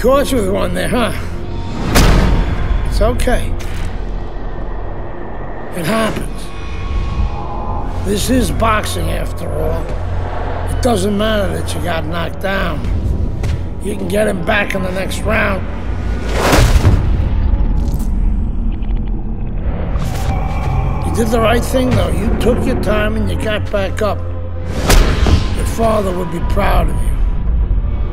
caught you with one there, huh? It's okay. It happens. This is boxing, after all. It doesn't matter that you got knocked down. You can get him back in the next round. You did the right thing, though. You took your time and you got back up. Your father would be proud of you.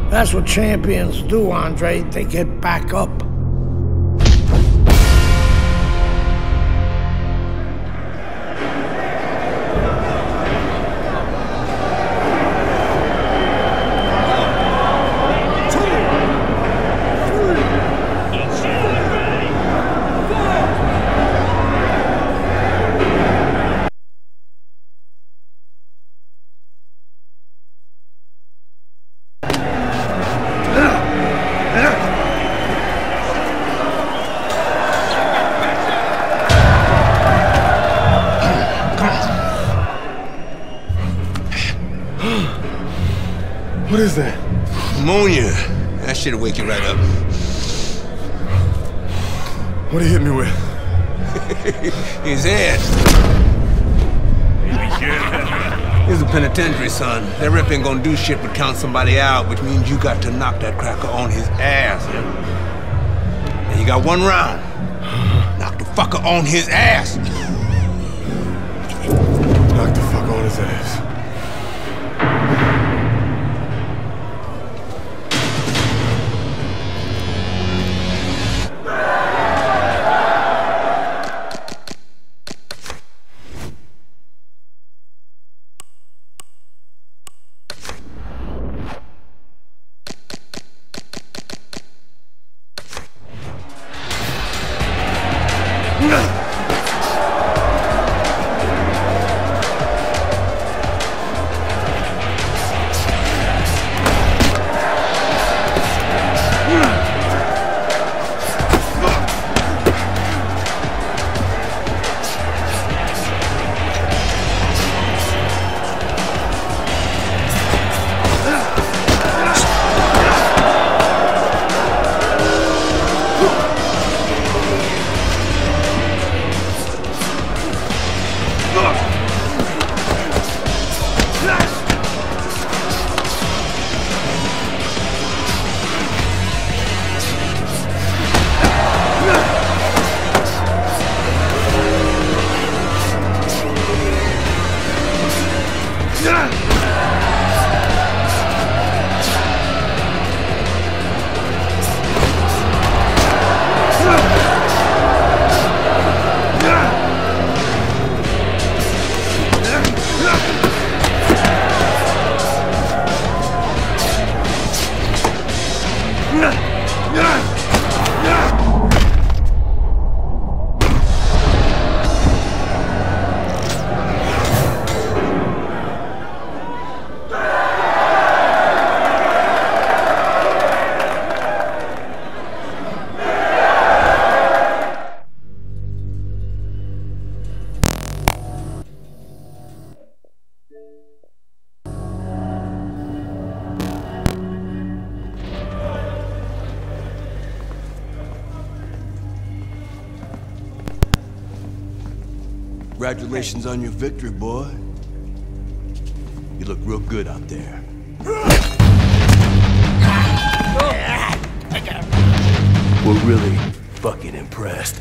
That's what champions do, Andre. They get back up. Shit but count somebody out, which means you got to knock that cracker on his ass. And you got one round. Knock the fucker on his ass. Congratulations on your victory, boy. You look real good out there. We're really fucking impressed.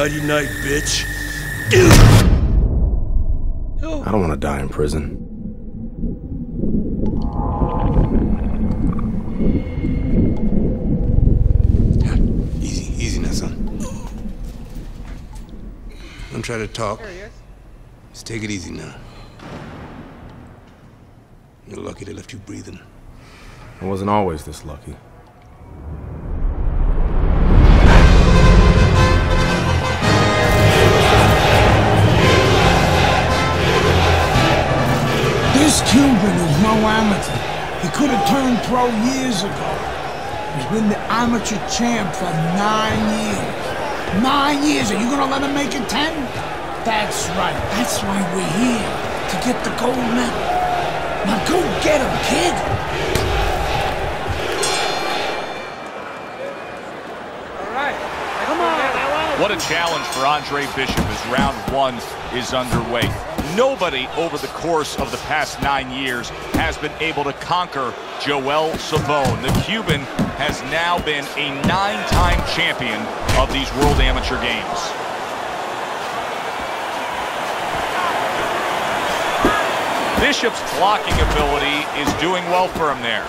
Nighty night, bitch. I don't want to die in prison. Easy, easy now, son. Don't try to talk. Just take it easy now. You're lucky they left you breathing. I wasn't always this lucky. Have pro years ago. He's been the amateur champ for nine years. Nine years. Are you gonna let him make it ten? That's right. That's why we're here. To get the gold medal. Now go get him, kid. Alright. Come on, What a challenge for Andre Bishop as round one is underway. Nobody over the course of the past nine years has been able to conquer Joel Savone. The Cuban has now been a nine-time champion of these World Amateur Games. Bishop's blocking ability is doing well for him there.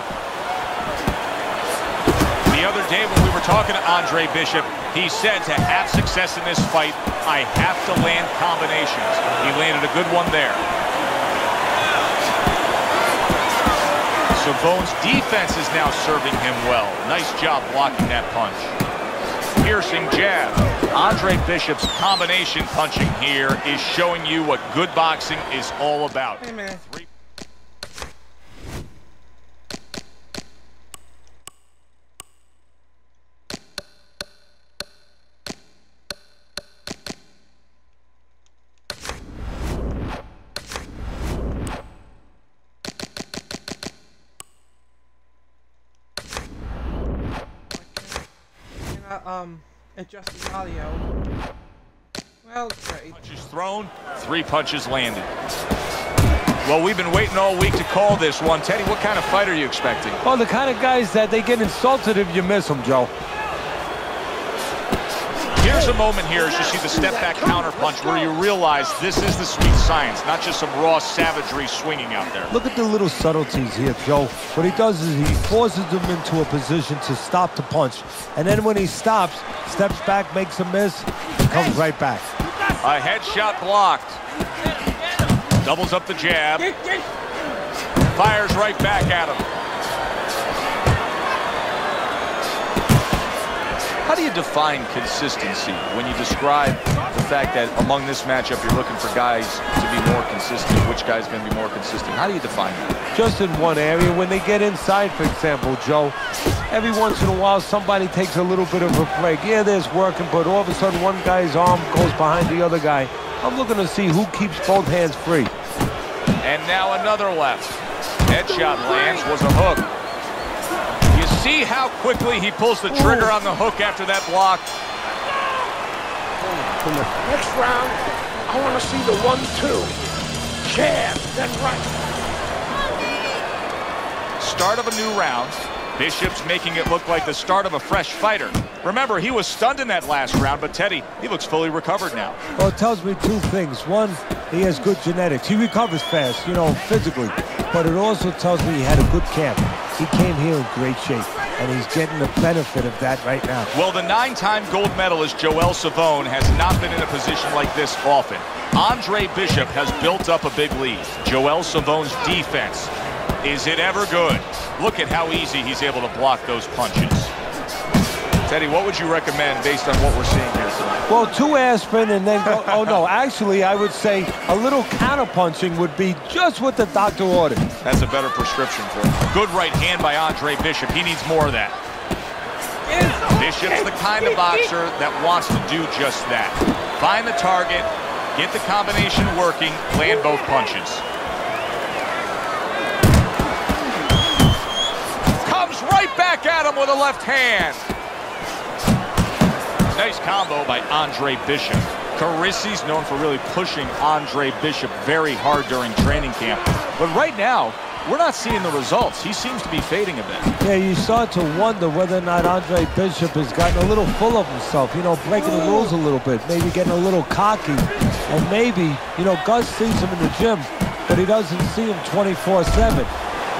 The other day when we were talking to Andre Bishop, he said to have success in this fight, I have to land combinations. He landed a good one there. Savone's defense is now serving him well. Nice job blocking that punch. Piercing jab. Andre Bishop's combination punching here is showing you what good boxing is all about. Hey, man. Three um, adjust the audio. Well, great. Punches thrown, three punches landed. Well, we've been waiting all week to call this one. Teddy, what kind of fight are you expecting? Well, the kind of guys that they get insulted if you miss them, Joe. Here's a moment here as you see the step back counter punch where you realize this is the sweet science, not just some raw savagery swinging out there. Look at the little subtleties here, Joe. What he does is he forces him into a position to stop the punch. And then when he stops, steps back, makes a miss, and comes right back. A headshot blocked. Doubles up the jab. Fires right back at him. How do you define consistency when you describe the fact that among this matchup you're looking for guys to be more consistent? Which guy's going to be more consistent? How do you define that? Just in one area. When they get inside, for example, Joe, every once in a while somebody takes a little bit of a break. Yeah, there's working, but all of a sudden one guy's arm goes behind the other guy. I'm looking to see who keeps both hands free. And now another left. Headshot lands was a hook see how quickly he pulls the trigger on the hook after that block? Next round, I want to see the one-two. Jab, then right. Start of a new round. Bishop's making it look like the start of a fresh fighter. Remember, he was stunned in that last round, but Teddy, he looks fully recovered now. Well, it tells me two things. One, he has good genetics. He recovers fast, you know, physically. But it also tells me he had a good camp. He came here in great shape, and he's getting the benefit of that right now. Well, the nine-time gold medalist Joel Savone has not been in a position like this often. Andre Bishop has built up a big lead. Joel Savone's defense, is it ever good? Look at how easy he's able to block those punches. Teddy, what would you recommend based on what we're seeing here? Well, two aspirin and then go, oh no, actually I would say a little counterpunching would be just what the doctor ordered. That's a better prescription for him. Good right hand by Andre Bishop. He needs more of that. Bishop's the kind of boxer that wants to do just that. Find the target, get the combination working, land both punches. Comes right back at him with a left hand. Nice combo by Andre Bishop. Carisi's known for really pushing Andre Bishop very hard during training camp. But right now, we're not seeing the results. He seems to be fading a bit. Yeah, you start to wonder whether or not Andre Bishop has gotten a little full of himself, you know, breaking the rules a little bit, maybe getting a little cocky. And maybe, you know, Gus sees him in the gym, but he doesn't see him 24-7.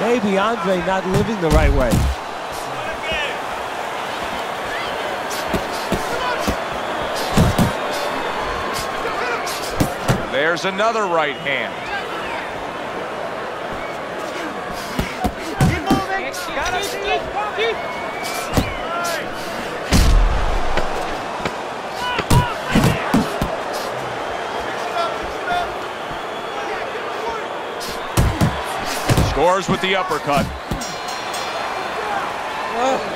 Maybe Andre not living the right way. There's another right hand. Scores with the uppercut. Oh.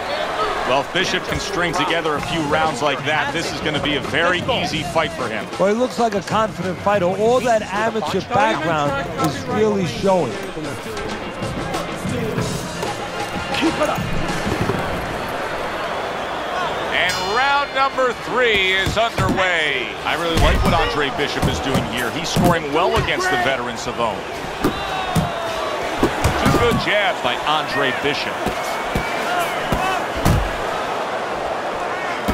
Well, if Bishop can string together a few rounds like that, this is going to be a very easy fight for him. Well, he looks like a confident fighter. All that amateur background is really showing. Keep it up. And round number three is underway. I really like what Andre Bishop is doing here. He's scoring well against the veteran Savone. Two good jabs by Andre Bishop.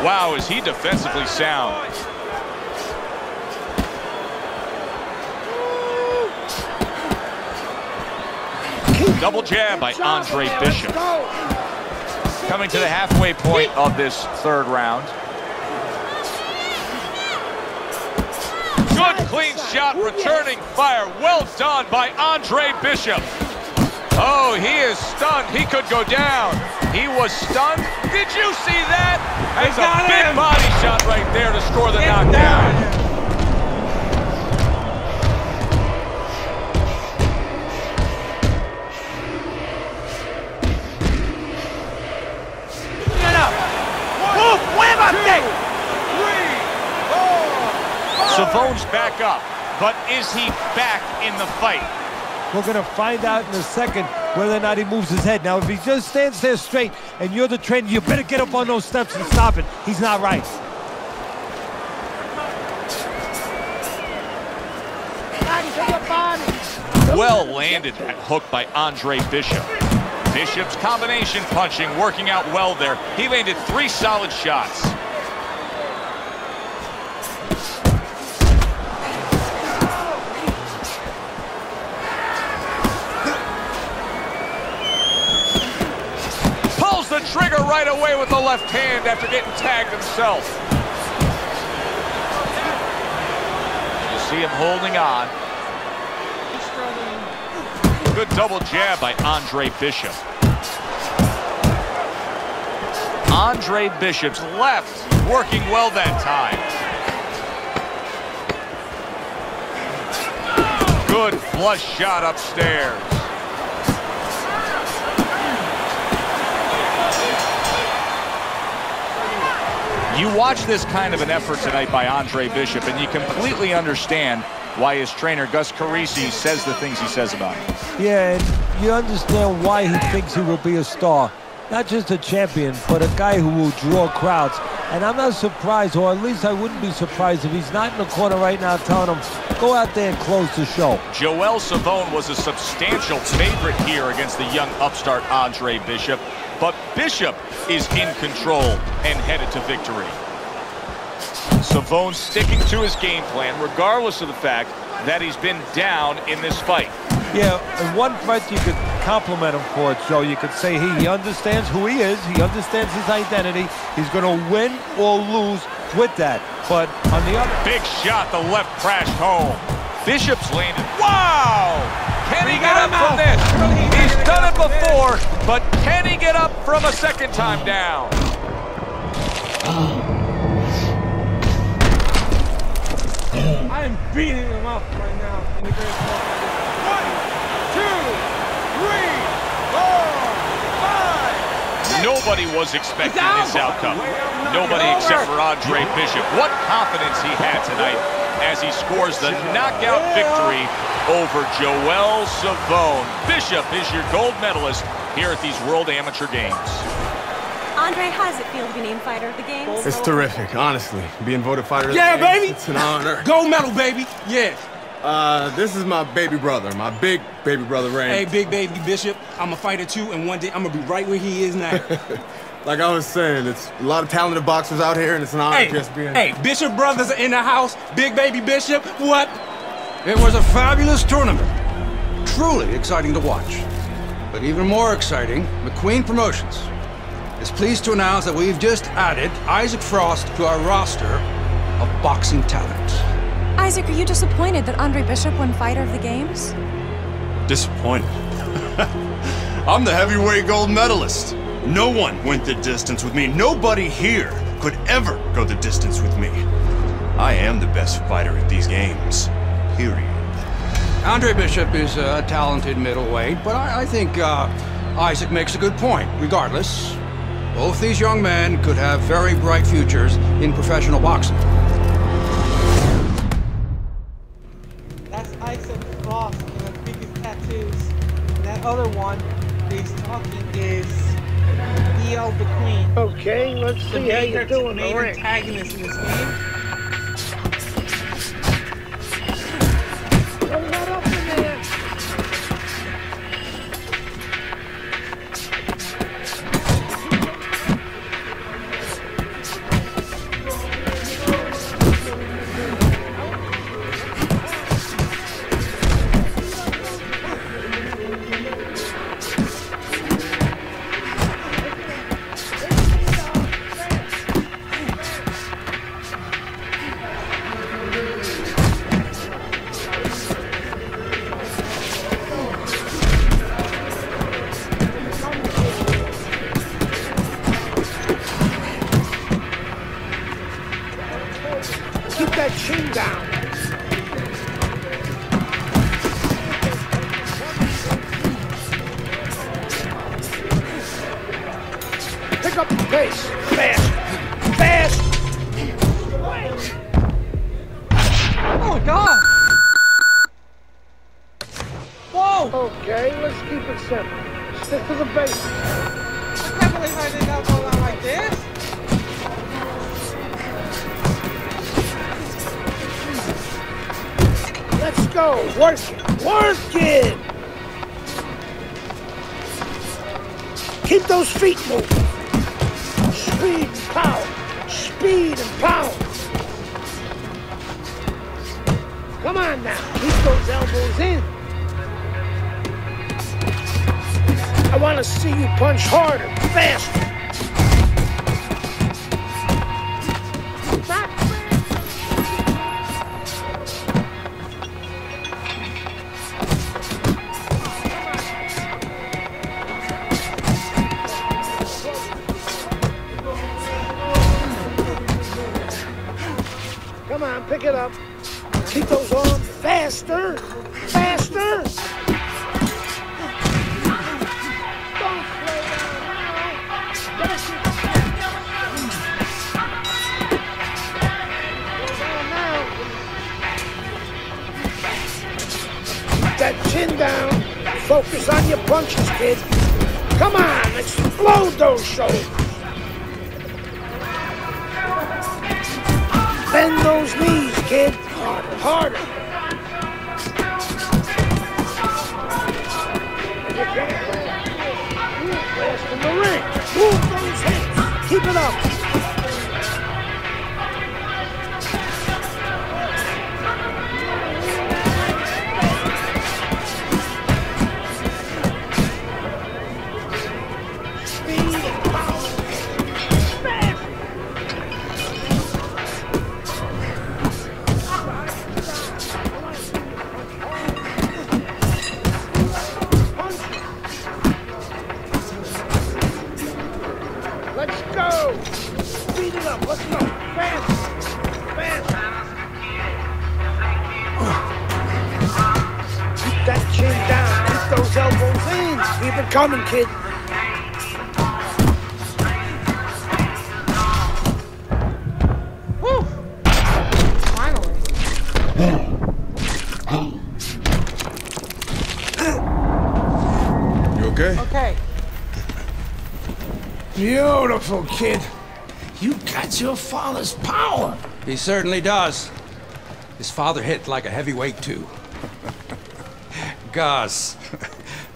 Wow, is he defensively sound. Double jab by Andre Bishop. Coming to the halfway point of this third round. Good clean shot, returning fire. Well done by Andre Bishop. Oh, he is stunned. He could go down. He was stunned. Did you see that? That's a big him. body shot right there to score the Get knockdown. Down. Savone's back up, but is he back in the fight? We're going to find out in a second whether or not he moves his head. Now, if he just stands there straight and you're the trainer, you better get up on those steps and stop it. He's not right. Well landed that hook by Andre Bishop. Bishop's combination punching working out well there. He landed three solid shots. Trigger right away with the left hand after getting tagged himself. You see him holding on. Good double jab by Andre Bishop. Andre Bishop's left working well that time. Good flush shot upstairs. You watch this kind of an effort tonight by Andre Bishop, and you completely understand why his trainer, Gus Carisi, says the things he says about him. Yeah, and you understand why he thinks he will be a star. Not just a champion, but a guy who will draw crowds. And I'm not surprised, or at least I wouldn't be surprised if he's not in the corner right now telling him, go out there and close the show. Joel Savone was a substantial favorite here against the young upstart Andre Bishop. But Bishop is in control and headed to victory. Savone sticking to his game plan, regardless of the fact that he's been down in this fight. Yeah, in one fight you could compliment him for it, Joe. You could say he, he understands who he is. He understands his identity. He's going to win or lose with that. But on the other... Big shot, the left crashed home. Bishop's landed. Wow! Can he get up from this? He's done it before, but can he get up from a second time down? I am beating him up right now in the great One, two, three, four, five. Six. Nobody was expecting this outcome. Nobody except for Andre Bishop. What confidence he had tonight as he scores the knockout victory over Joel Savone. Bishop is your gold medalist here at these World Amateur Games. Andre, how does it feel to be named fighter of the games? It's terrific, honestly. Being voted fighter of yeah, the games, baby. it's an honor. Gold medal, baby. Yeah. Uh, this is my baby brother, my big baby brother, Ray. Hey, big baby Bishop. I'm a fighter too, and one day I'm gonna be right where he is now. like I was saying, it's a lot of talented boxers out here, and it's an honor hey, just being. Hey, Bishop brothers are in the house. Big baby Bishop, what? It was a fabulous tournament. Truly exciting to watch. But even more exciting, McQueen Promotions is pleased to announce that we've just added Isaac Frost to our roster of boxing talent. Isaac, are you disappointed that Andre Bishop won Fighter of the Games? Disappointed? I'm the heavyweight gold medalist. No one went the distance with me. Nobody here could ever go the distance with me. I am the best fighter at these games. Period. Andre Bishop is a talented middleweight, but I, I think uh, Isaac makes a good point. Regardless, both these young men could have very bright futures in professional boxing. That's Isaac Frost and the biggest tattoos. And that other one that he's talking is DL the Queen. Okay, let's The see how you're doing in main the antagonist in this game. Coming, kid! Woo! Finally. You okay? Okay. Beautiful, kid. You got your father's power. He certainly does. His father hit like a heavyweight, too. Gus,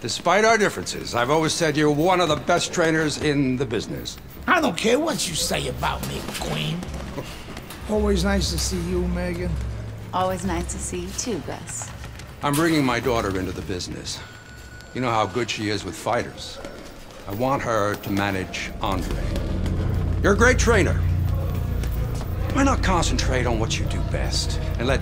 despite our differences, I've always said you're one of the best trainers in the business. I don't care what you say about me, Queen. Always nice to see you, Megan. Always nice to see you too, Gus. I'm bringing my daughter into the business. You know how good she is with fighters. I want her to manage Andre. You're a great trainer. Why not concentrate on what you do best and let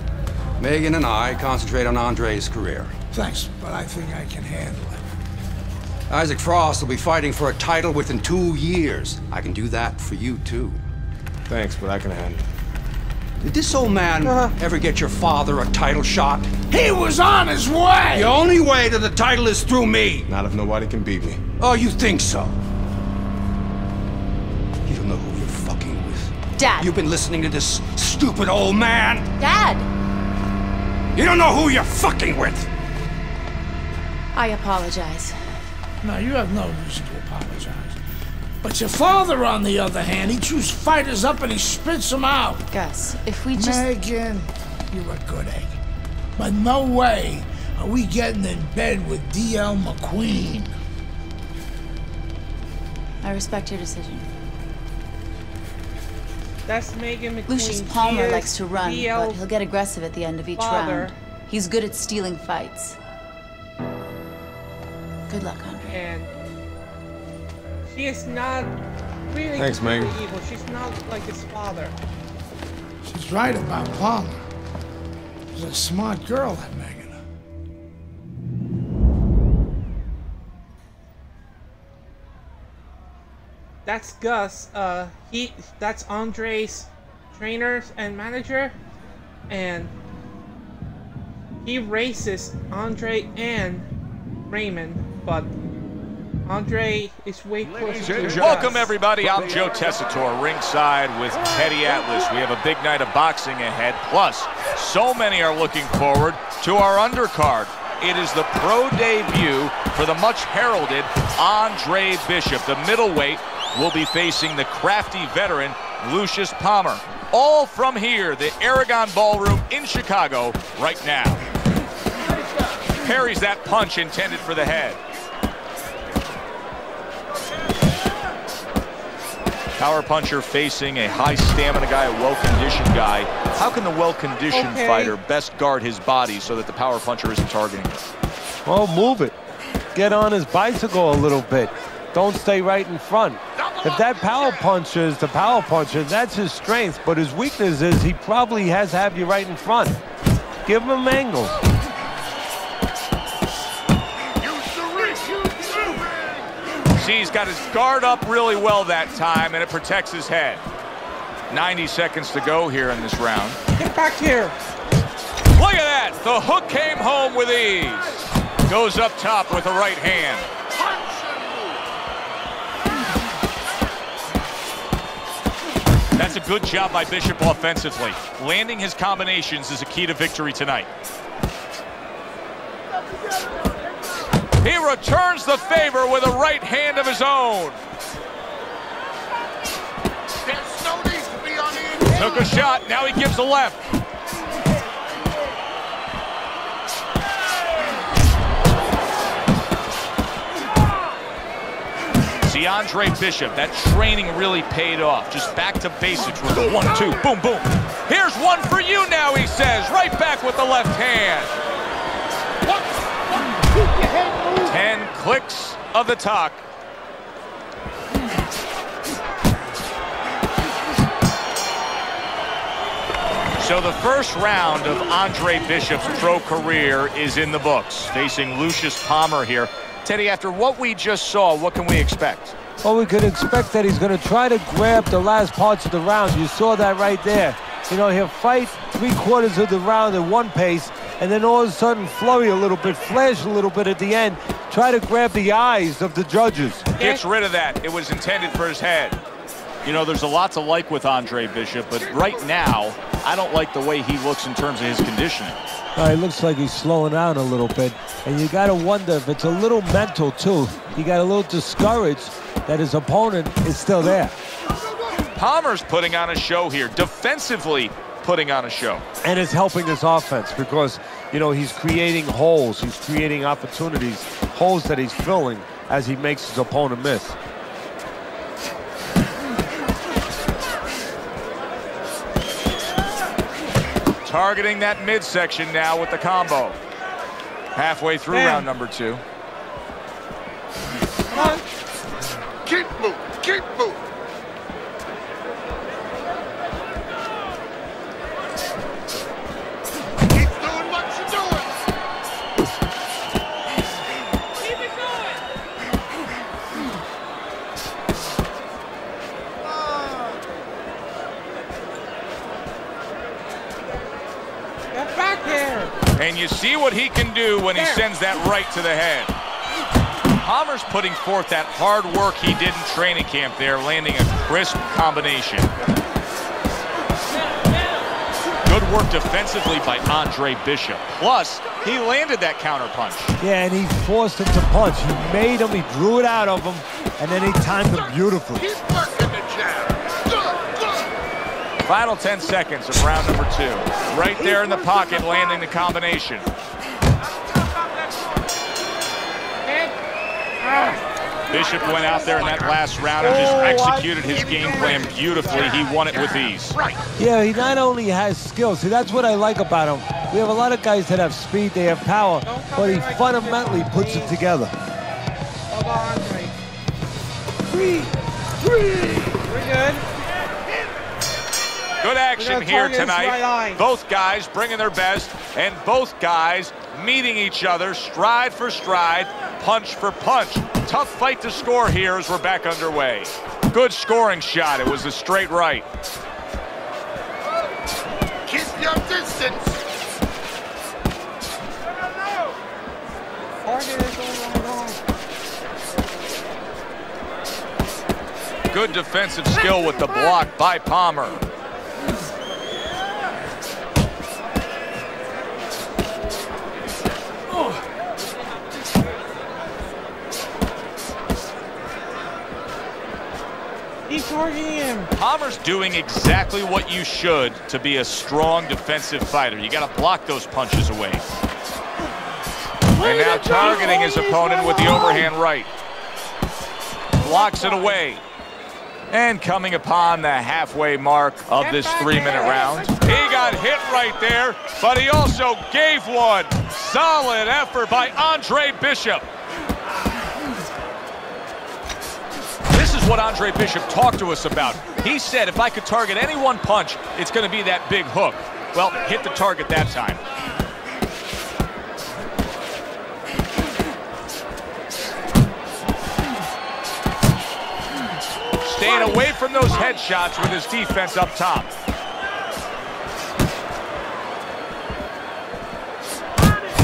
Megan and I concentrate on Andre's career? Thanks, but I think I can handle it. Isaac Frost will be fighting for a title within two years. I can do that for you, too. Thanks, but I can handle it. Did this old man uh-huh. ever get your father a title shot? He was on his way! The only way to the title is through me. Not if nobody can beat me. Oh, you think so? You don't know who you're fucking with. Dad. You've been listening to this stupid old man. Dad! You don't know who you're fucking with. I apologize. No, you have no reason to apologize. But your father, on the other hand, he chews fighters up and he spits them out. Gus, if we just. Megan, you're a good egg. But no way are we getting in bed with D.L. McQueen. I respect your decision. That's Megan McQueen. Lucius Palmer likes to run, DL but he'll get aggressive at the end of each father. round. He's good at stealing fights. Good luck, Andre. And she is not really Thanks, completely Megan. evil. She's not like his father. She's right about Palmer. She's a smart girl, that Megan. That's Gus. Uh, he that's Andre's trainer and manager, and he races Andre and Raymond, but Andre is way closer. to Welcome, Gus. everybody. I'm Joe Tessitore, ringside with Teddy Atlas. We have a big night of boxing ahead. Plus, so many are looking forward to our undercard. It is the pro debut for the much heralded Andre Bishop. The middleweight will be facing the crafty veteran Lucius Palmer. All from here, the Aragon Ballroom in Chicago, right now. Parries that punch intended for the head. Power puncher facing a high stamina guy, a well-conditioned guy. How can the well-conditioned Okay. fighter best guard his body so that the power puncher isn't targeting him? Well, move it. Get on his bicycle a little bit. Don't stay right in front. If that power puncher is the power puncher, that's his strength. But his weakness is he probably has to have you right in front. Give him angles. He's got his guard up really well that time, and it protects his head. 90 seconds to go here in this round. Get back here. Look at that. The hook came home with ease. Goes up top with the right hand. That's a good job by Bishop offensively. Landing his combinations is a key to victory tonight. He returns the favor with a right hand of his own. Took a shot, now he gives a left. See, Andre Bishop, that training really paid off. Just back to basics with the one, two, boom, boom. Here's one for you now, he says. Right back with the left hand. Clicks of the talk. So the first round of Andre Bishop's pro career is in the books, facing Lucius Palmer here. Teddy, after what we just saw, what can we expect? Well, we could expect that he's going to try to grab the last parts of the round. You saw that right there. You know, he'll fight three quarters of the round at one pace, and then all of a sudden flurry a little bit, flash a little bit at the end, try to grab the eyes of the judges. Gets rid of that. It was intended for his head. You know, there's a lot to like with Andre Bishop, but right now, I don't like the way he looks in terms of his conditioning. Uh, it looks like he's slowing down a little bit, and you got to wonder if it's a little mental too. He got a little discouraged that his opponent is still there. Palmer's putting on a show here, defensively putting on a show. And it's helping his offense because, you know, he's creating holes, he's creating opportunities, holes that he's filling as he makes his opponent miss. Targeting that midsection now with the combo. Halfway through Bam. round number two. Keep moving. Keep moving. And you see what he can do when he sends that right to the head. Palmer's putting forth that hard work he did in training camp there, landing a crisp combination. Good work defensively by Andre Bishop. Plus, he landed that counterpunch. Yeah, and he forced him to punch. He made him, he drew it out of him, and then he timed him beautifully. Keep working the jab. Good, good. Final 10 seconds of round number two. Right there in the pocket, landing the combination. Bishop went out there in that last round and just executed his game plan beautifully. He won it with ease. Yeah, he not only has skills, see, that's what I like about him. We have a lot of guys that have speed, they have power, but he fundamentally puts it together. Hold on, Andre. Three. Three. We're good. Good action here target right tonight. Both guys bringing their best, and both guys meeting each other stride for stride, punch for punch. Tough fight to score here as we're back underway. Good scoring shot. It was a straight right. Keep your distance. Target is on right arm. Good defensive skill with the block by Palmer. Keep targeting him. Palmer's doing exactly what you should to be a strong defensive fighter. You got to block those punches away. And now targeting his opponent with the overhand right. Blocks it away. And coming upon the halfway mark of this three-minute round. He got hit right there, but he also gave one. Solid effort by Andre Bishop. What Andre Bishop talked to us about. He said if I could target any one punch, it's going to be that big hook. Well, hit the target that time. Staying away from those headshots with his defense up top.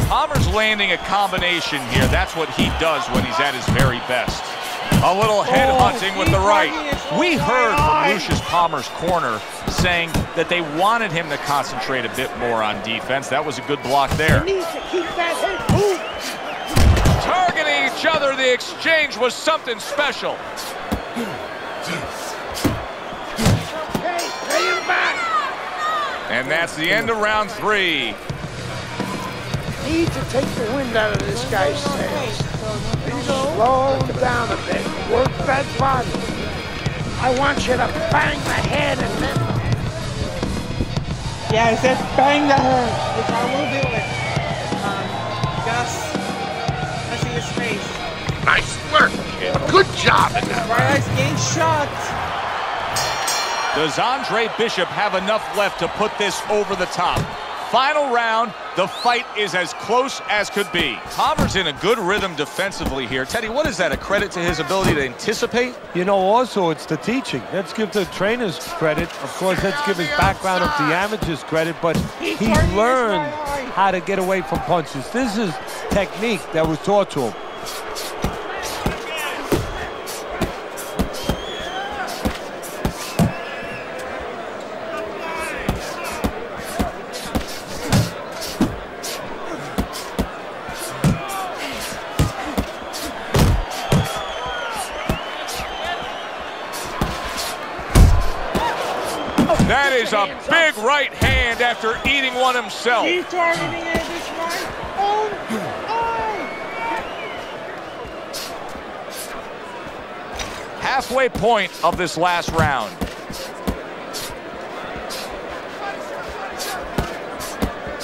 Palmer's landing a combination here. That's what he does when he's at his very best. A little oh, head hunting with the right. We oh heard from Lucius Palmer's corner saying that they wanted him to concentrate a bit more on defense. That was a good block there. Need to keep that head moving. Targeting each other, the exchange was something special. Hey, pay him back. And that's the end of round three. Need to take the wind out of this guy's sails. Slow down a bit. Work that body. I want you to bang the head and then Yeah, I said bang the head, which I will do it. Um, Gus, I see his face. Nice work. Good job in that. Right eye's getting shot. Does Andre Bishop have enough left to put this over the top? Final round, the fight is as close as could be. Palmer's in a good rhythm defensively here. Teddy, what is that, a credit to his ability to anticipate? You know, also, it's the teaching. Let's give the trainers credit. Of course, let's give his background of the amateurs credit, but he learned how to get away from punches. This is technique that was taught to him. A big right hand after eating one himself. Keep targeting it this right. Oh, Halfway point of this last round.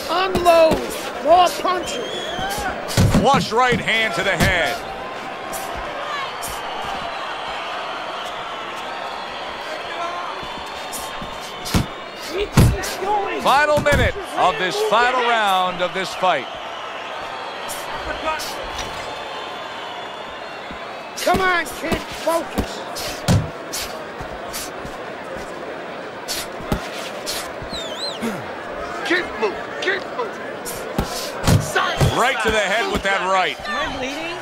unload. More punches. Flush right hand to the head. Final minute of this final round of this fight. Come on, kid. Focus. Keep moving. Keep moving. Side Right to the head with that right. Am I bleeding?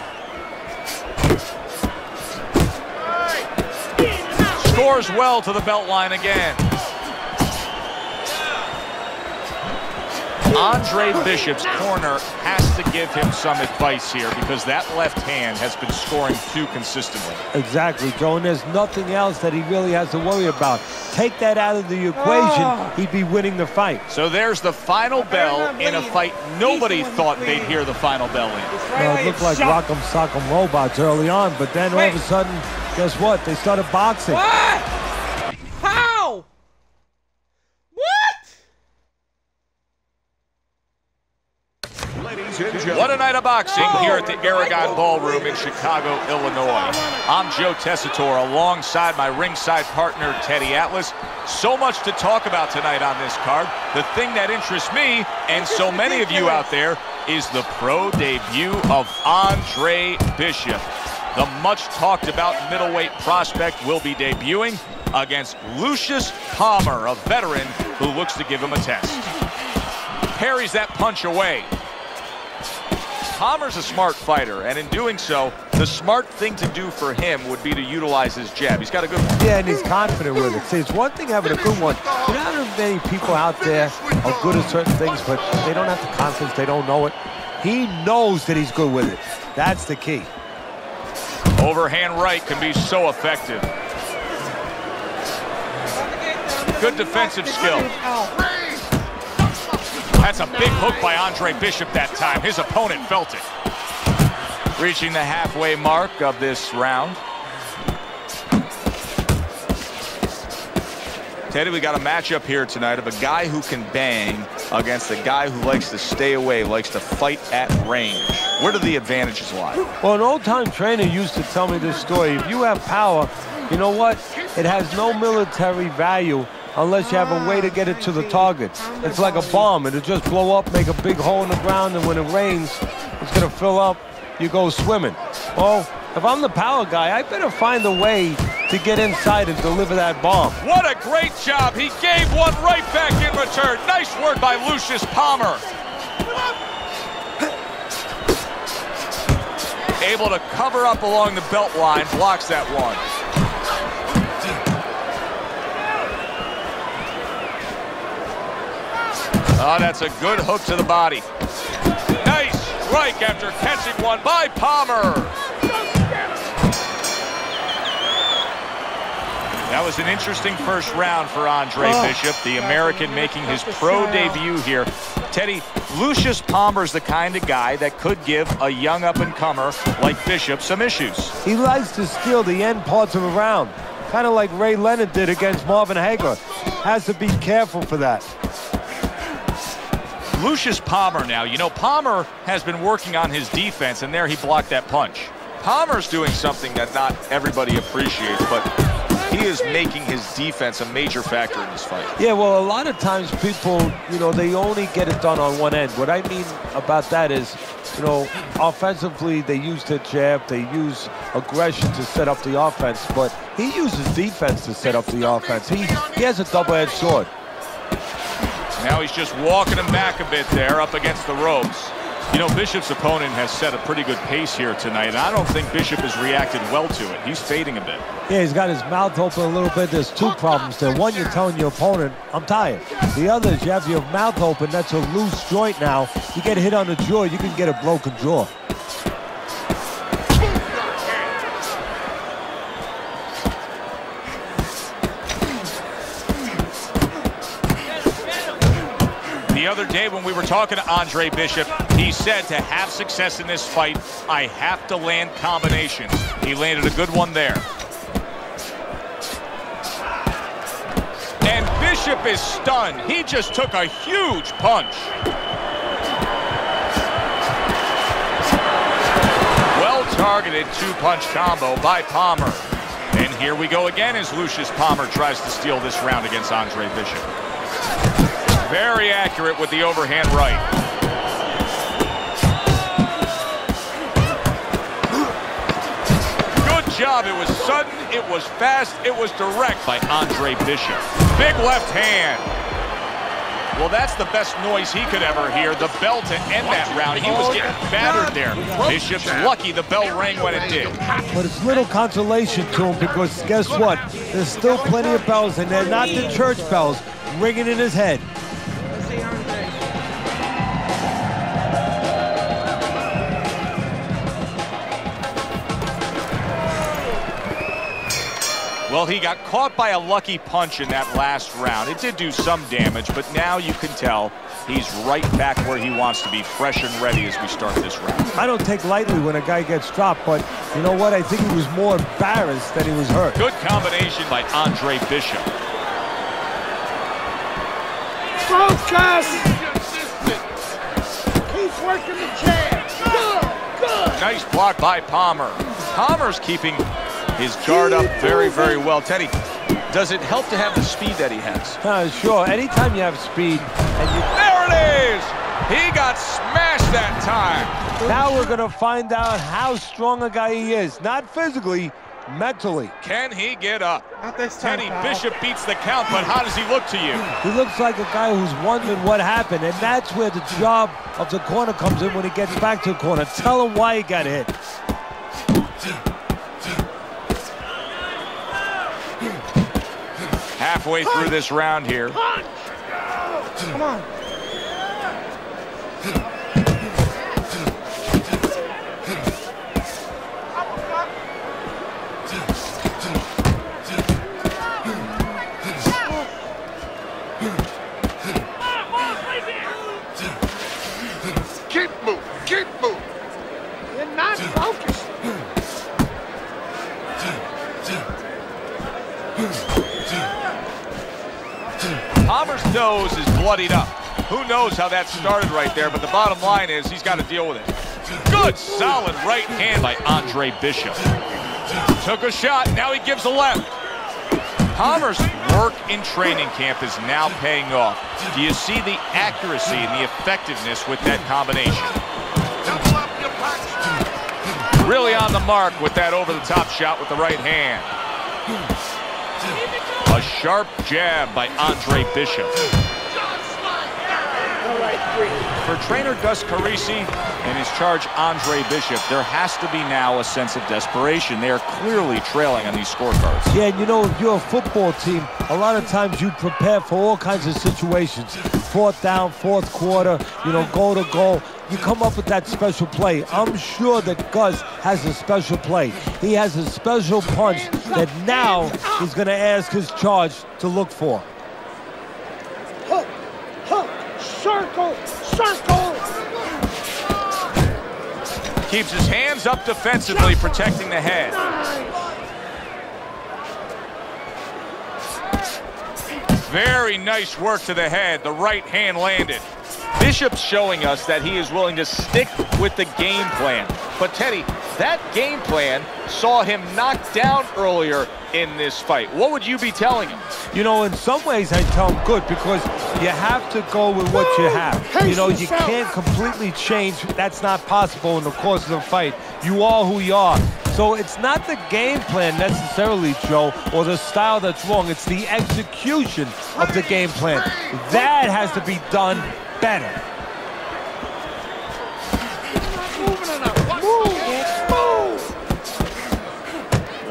Scores well to the belt line again. Andre Bishop's corner has to give him some advice here because that left hand has been scoring too consistently. Exactly, Joe, and there's nothing else that he really has to worry about. Take that out of the equation, Oh. he'd be winning the fight. So there's the final bell in a fight nobody thought they'd hear the final bell in. Well, it looked like Rock'em Sock'em Robots early on, but then all of a sudden, guess what? They started boxing. What? How? What? What a night of boxing oh. here at the Aragon Ballroom in Chicago, Illinois. I'm Joe Tessitore alongside my ringside partner, Teddy Atlas. So much to talk about tonight on this card. The thing that interests me, and so many of you out there, is the pro debut of Andre Bishop. The much talked about middleweight prospect will be debuting against Lucius Palmer, a veteran who looks to give him a test. Parries that punch away. Palmer's a smart fighter, and in doing so, the smart thing to do for him would be to utilize his jab. He's got a good one. Yeah, and he's confident with it. See, it's one thing having a good one. You know how many people out there are good at certain things, but they don't have the confidence, they don't know it. He knows that he's good with it. That's the key. Overhand right can be so effective. Good defensive skill. That's a big hook by Andre Bishop that time. His opponent felt it. Reaching the halfway mark of this round. Teddy, we got a matchup here tonight of a guy who can bang against a guy who likes to stay away, likes to fight at range. Where do the advantages lie? Well, an old-time trainer used to tell me this story. If you have power, you know what? It has no military value unless you have a way to get it to the target. It's like a bomb. It'll just blow up, make a big hole in the ground, and when it rains, it's going to fill up. You go swimming. Well, if I'm the power guy, I better find a way to get inside and deliver that bomb. What a great job. He gave one right back in return. Nice word by Lucius Palmer. Able to cover up along the belt line, blocks that one. Oh, that's a good hook to the body. Nice strike after catching one by Palmer. That was an interesting first round for Andre Oh. Bishop, the American making his pro debut here. Teddy, Lucius Palmer's the kind of guy that could give a young up-and-comer like Bishop some issues. He likes to steal the end parts of a round, kind of like Ray Leonard did against Marvin Hagler. Has to be careful for that. Lucius Palmer now, you know, Palmer has been working on his defense, and there he blocked that punch. Palmer's doing something that not everybody appreciates, but he is making his defense a major factor in this fight. Yeah, well, a lot of times people, you know, they only get it done on one end. What I mean about that is, you know, offensively, they use their jab, they use aggression to set up the offense, but he uses defense to set up the offense. He, he has a double-edged sword. Now he's just walking him back a bit there up against the ropes. You know, Bishop's opponent has set a pretty good pace here tonight, and I don't think Bishop has reacted well to it. He's fading a bit. Yeah, he's got his mouth open a little bit. There's two problems there. One, you're telling your opponent, I'm tired. The other is you have your mouth open. That's a loose joint now. You get hit on the jaw, you can get a broken jaw. Other day when we were talking to Andre Bishop, he said to have success in this fight, I have to land combinations. He landed a good one there. And Bishop is stunned. He just took a huge punch. Well-targeted two-punch combo by Palmer. And here we go again as Lucius Palmer tries to steal this round against Andre Bishop. Very accurate with the overhand right. Good job. It was sudden, it was fast, it was direct by Andre Bishop. Big left hand. Well, that's the best noise he could ever hear. The bell to end that round. He was getting battered there. Bishop's lucky the bell rang when it did. But it's little consolation to him because guess what? There's still plenty of bells, and they're not the church bells ringing in his head. Well, he got caught by a lucky punch in that last round. It did do some damage, but now you can tell he's right back where he wants to be, fresh and ready as we start this round. I don't take lightly when a guy gets dropped, but you know what? I think he was more embarrassed than he was hurt. Good combination by Andre Bishop. Focus! Keep working the jab. Good, good. Nice block by Palmer. Palmer's keeping his guard up very, very well. Teddy, does it help to have the speed that he has? Uh, sure. Anytime you have speed and you... There it is! He got smashed that time. Now we're going to find out how strong a guy he is. Not physically, mentally. Can he get up? Not this time. Teddy Bishop beats the count, but how does he look to you? He looks like a guy who's wondering what happened, and that's where the job of the corner comes in when he gets back to the corner. Tell him why he got hit. Halfway through this round here. Come on. Palmer's nose is bloodied up. Who knows how that started right there, but the bottom line is he's got to deal with it. Good, solid right hand by Andre Bishop. Took a shot, now he gives a left. Palmer's work in training camp is now paying off. Do you see the accuracy and the effectiveness with that combination? Really on the mark with that over-the-top shot with the right hand. A sharp jab by Andre Bishop. For trainer Gus Carisi and his charge Andre Bishop, there has to be now a sense of desperation. They are clearly trailing on these scorecards. Yeah, and you know, if you're a football team, a lot of times you prepare for all kinds of situations. Fourth down, fourth quarter, you know, goal to goal. You come up with that special play. I'm sure that Gus has a special play. He has a special punch that now he's going to ask his charge to look for. Hook, hook, circle, circle. Keeps his hands up defensively, protecting the head. Very nice work to the head. The right hand landed. Bishop's showing us that he is willing to stick with the game plan. But Teddy, that game plan saw him knocked down earlier in this fight. What would you be telling him? You know, in some ways I tell him good because you have to go with what you have. You know, you can't completely change. That's not possible in the course of the fight. You are who you are. So it's not the game plan necessarily, Joe, or the style that's wrong. It's the execution of the game plan. That has to be done better.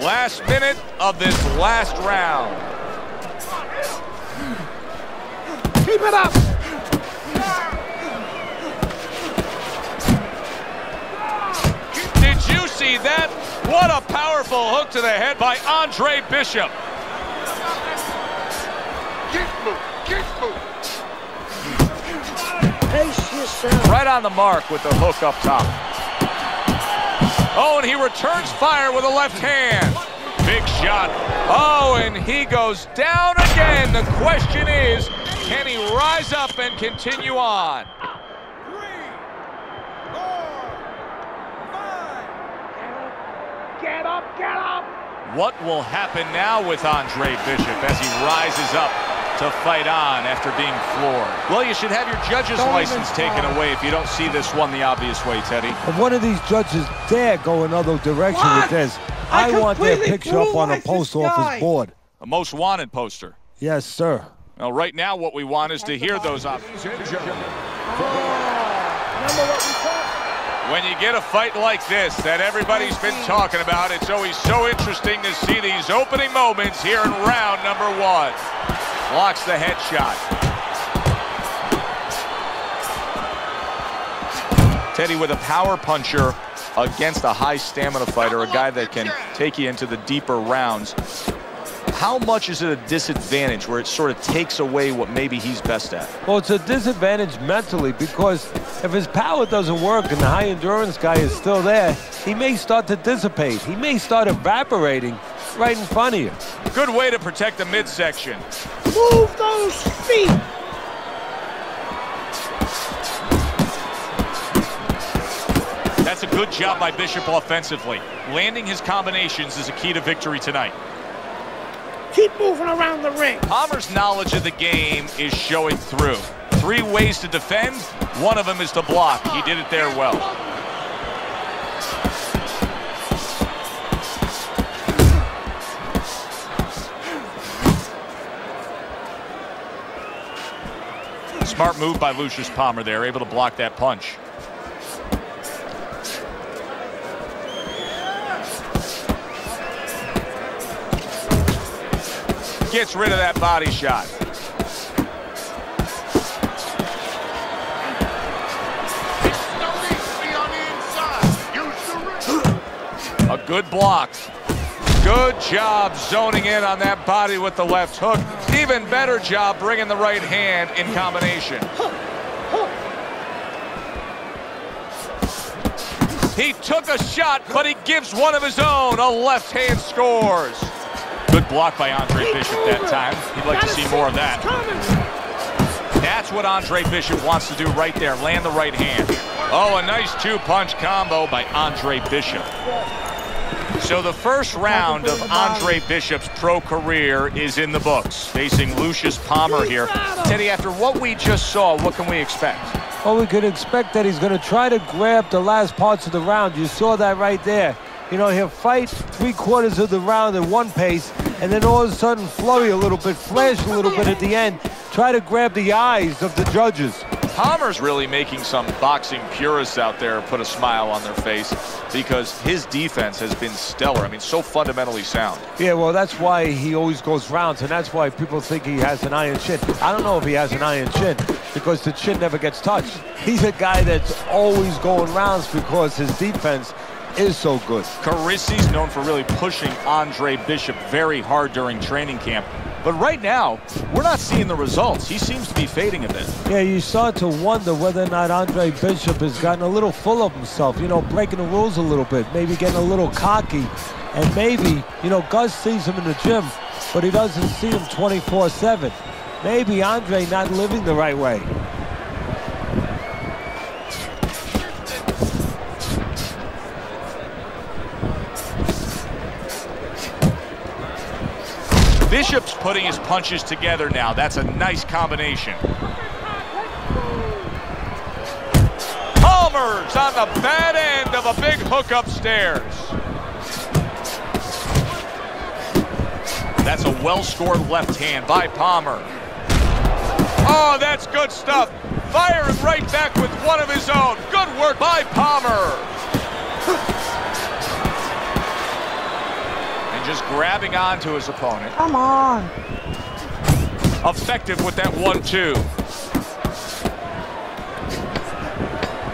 Last minute of this last round. Keep it up. Did you see that? What a powerful hook to the head by Andre Bishop. Keep moving. Keep moving. Pace yourself. Right on the mark with the hook up top. Oh, and he returns fire with a left hand. Big shot. Oh, and he goes down again. The question is, can he rise up and continue on? Get up, get up. What will happen now with Andre Bishop as he rises up to fight on after being floored? Well, you should have your judge's Don't license taken away if you don't see this one the obvious way, Teddy. If one of these judges dare go another direction What? with this, I I, want their picture up on a brutalized this post guy. office board. A most wanted poster. Yes, sir. Well, right now, what we want is to hear those options. Oh, when you get a fight like this that everybody's been talking about, it's always so interesting to see these opening moments here in round number one. Blocks the headshot. Teddy with a power puncher against a high stamina fighter, a guy that can take you into the deeper rounds. how much is it a disadvantage where it sort of takes away what maybe he's best at? Well, it's a disadvantage mentally because if his power doesn't work and the high endurance guy is still there, he may start to dissipate. He may start evaporating right in front of you. Good way to protect the midsection. Move those feet! That's a good job by Bishop offensively. Landing his combinations is a key to victory tonight. Keep moving around the ring. Palmer's knowledge of the game is showing through. Three ways to defend. One of them is to block. He did it there well. Smart move by Lucius Palmer there, able to block that punch. Gets rid of that body shot. A good block. Good job zoning in on that body with the left hook. Even better job bringing the right hand in combination. He took a shot, but he gives one of his own. A left hand scores. Good block by Andre Bishop that time. He'd like to see more of that. That's what Andre Bishop wants to do right there. Land the right hand. Oh, a nice two-punch combo by Andre Bishop. So the first round of Andre Bishop's pro career is in the books, facing Lucius Palmer here. Teddy, after what we just saw, what can we expect? Well, we could expect that he's going to try to grab the last parts of the round. You saw that right there. You know, he'll fight three quarters of the round at one pace, and then all of a sudden flurry a little bit, flash a little bit at the end, try to grab the eyes of the judges. Palmer's really making some boxing purists out there put a smile on their face because his defense has been stellar. I mean, so fundamentally sound. Yeah, well, that's why he always goes rounds, and that's why people think he has an iron chin. I don't know if he has an iron chin because the chin never gets touched. He's a guy that's always going rounds because his defense is so good. Carisi's known for really pushing Andre Bishop very hard during training camp. But right now, we're not seeing the results. He seems to be fading a bit. Yeah, you start to wonder whether or not Andre Bishop has gotten a little full of himself, you know, breaking the rules a little bit, maybe getting a little cocky. And maybe, you know, Gus sees him in the gym, but he doesn't see him 24-7. Maybe Andre not living the right way. Bishop's putting his punches together now. That's a nice combination. Palmer's on the bad end of a big hook upstairs. That's a well-scored left hand by Palmer. Oh, that's good stuff. Firing right back with one of his own. Good work by Palmer. Just grabbing onto his opponent. Come on. Effective with that one-two.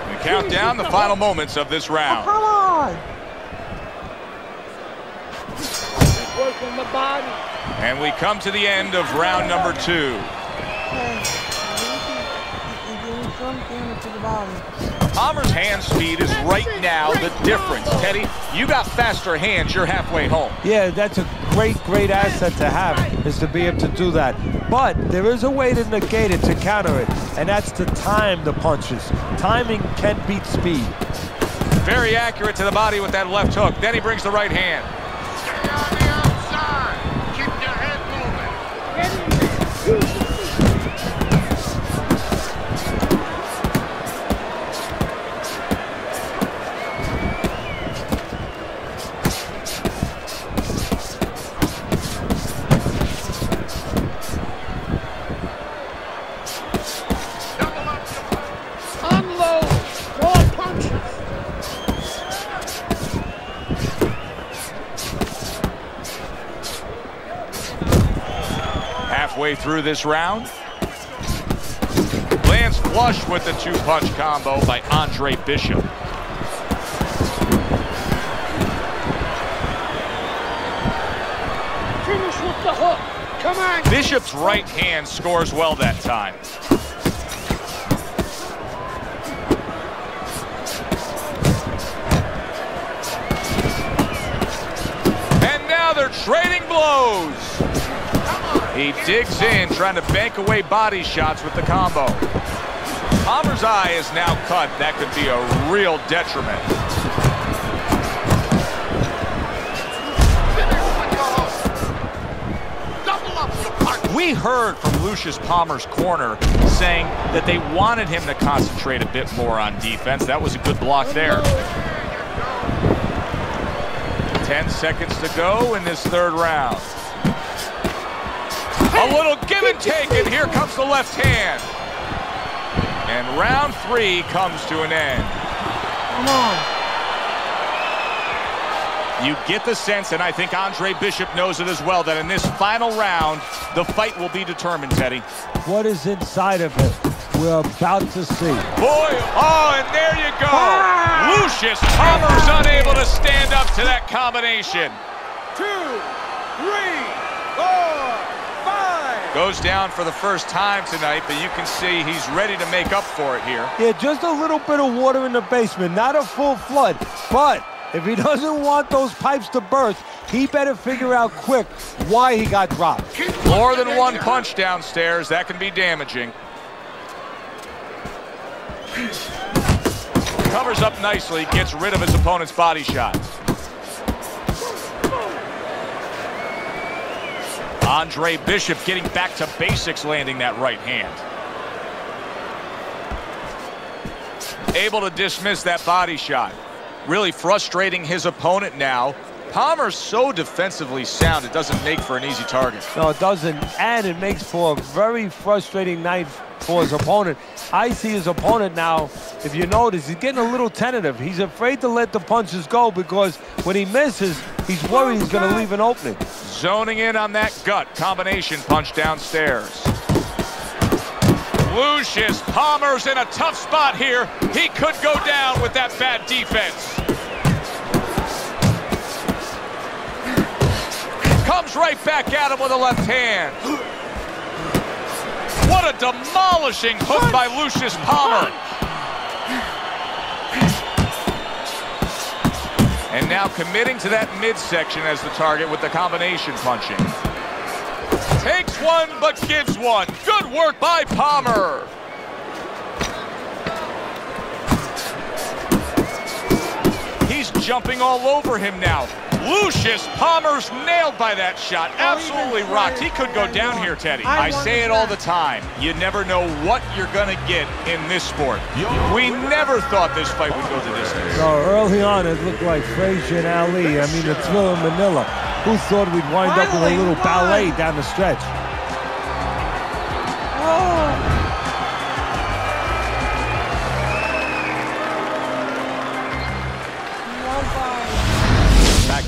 We count down the final moments of this round. Oh, come on. The body. And we come to the end of round number two. Palmer's hand speed is right now the difference. Teddy, you got faster hands, you're halfway home. Yeah, that's a great, great asset to have, is to be able to do that. But there is a way to negate it, to counter it, and that's to time the punches. Timing can beat speed. Very accurate to the body with that left hook. Then he brings the right hand. Halfway through this round. Lands flush with the two-punch combo by Andre Bishop. Finish with the Come on. Bishop's right hand scores well that time. And now they're trading blows. He digs in, trying to bank away body shots with the combo. Palmer's eye is now cut. That could be a real detriment. We heard from Lucius Palmer's corner saying that they wanted him to concentrate a bit more on defense. That was a good block there. 10 seconds to go in this third round. A little give and take, and here comes the left hand. And round three comes to an end. Come on. You get the sense, and I think Andre Bishop knows it as well, that in this final round, the fight will be determined, Teddy. What is inside of him? We're about to see. Boy, oh, and there you go. Ah! Lucius Palmer's unable to stand up to that combination. Two, three, four, five. Goes down for the first time tonight, but you can see he's ready to make up for it here. Yeah, just a little bit of water in the basement, not a full flood. But if he doesn't want those pipes to burst, he better figure out quick why he got dropped. More than one punch downstairs, that can be damaging. Covers up nicely, gets rid of his opponent's body shots. Andre Bishop getting back to basics, landing that right hand. Able to dismiss that body shot. Really frustrating his opponent now. Palmer's so defensively sound, it doesn't make for an easy target. No, it doesn't, and it makes for a very frustrating night for his opponent. I see his opponent now, if you notice, he's getting a little tentative. He's afraid to let the punches go because when he misses, he's worried he's going to leave an opening. Zoning in on that gut combination punch downstairs. Lucius Palmer's in a tough spot here. He could go down with that bad defense. Comes right back at him with a left hand. What a demolishing hook by Lucius Palmer. And now committing to that midsection as the target with the combination punching. Takes one, but gives one. Good work by Palmer. He's jumping all over him now. Lucius Palmer's nailed by that shot. Absolutely rocked. He could go down here, Teddy. I say it all the time. You never know what you're going to get in this sport. We never thought this fight would go the distance. So early on, it looked like Frazier and Ali. I mean, the Thrilla in Manila. Who thought we'd wind up with a little ballet down the stretch?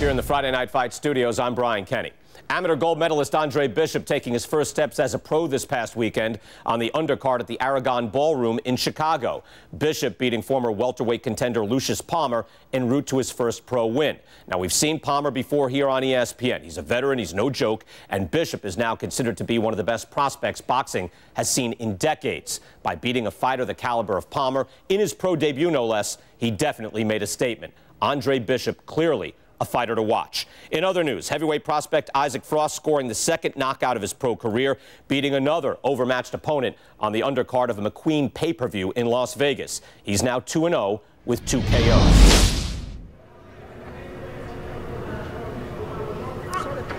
Here in the Friday Night Fight studios, I'm Brian Kenny. Amateur gold medalist Andre Bishop taking his first steps as a pro this past weekend on the undercard at the Aragon Ballroom in Chicago. Bishop beating former welterweight contender Lucius Palmer en route to his first pro win. Now, we've seen Palmer before here on ESPN. He's a veteran, he's no joke, and Bishop is now considered to be one of the best prospects boxing has seen in decades. By beating a fighter the caliber of Palmer in his pro debut, no less, he definitely made a statement. Andre Bishop clearly a fighter to watch. In other news, heavyweight prospect Isaac Frost scoring the second knockout of his pro career, beating another overmatched opponent on the undercard of a McQueen pay-per-view in Las Vegas. He's now 2-0 with two KOs.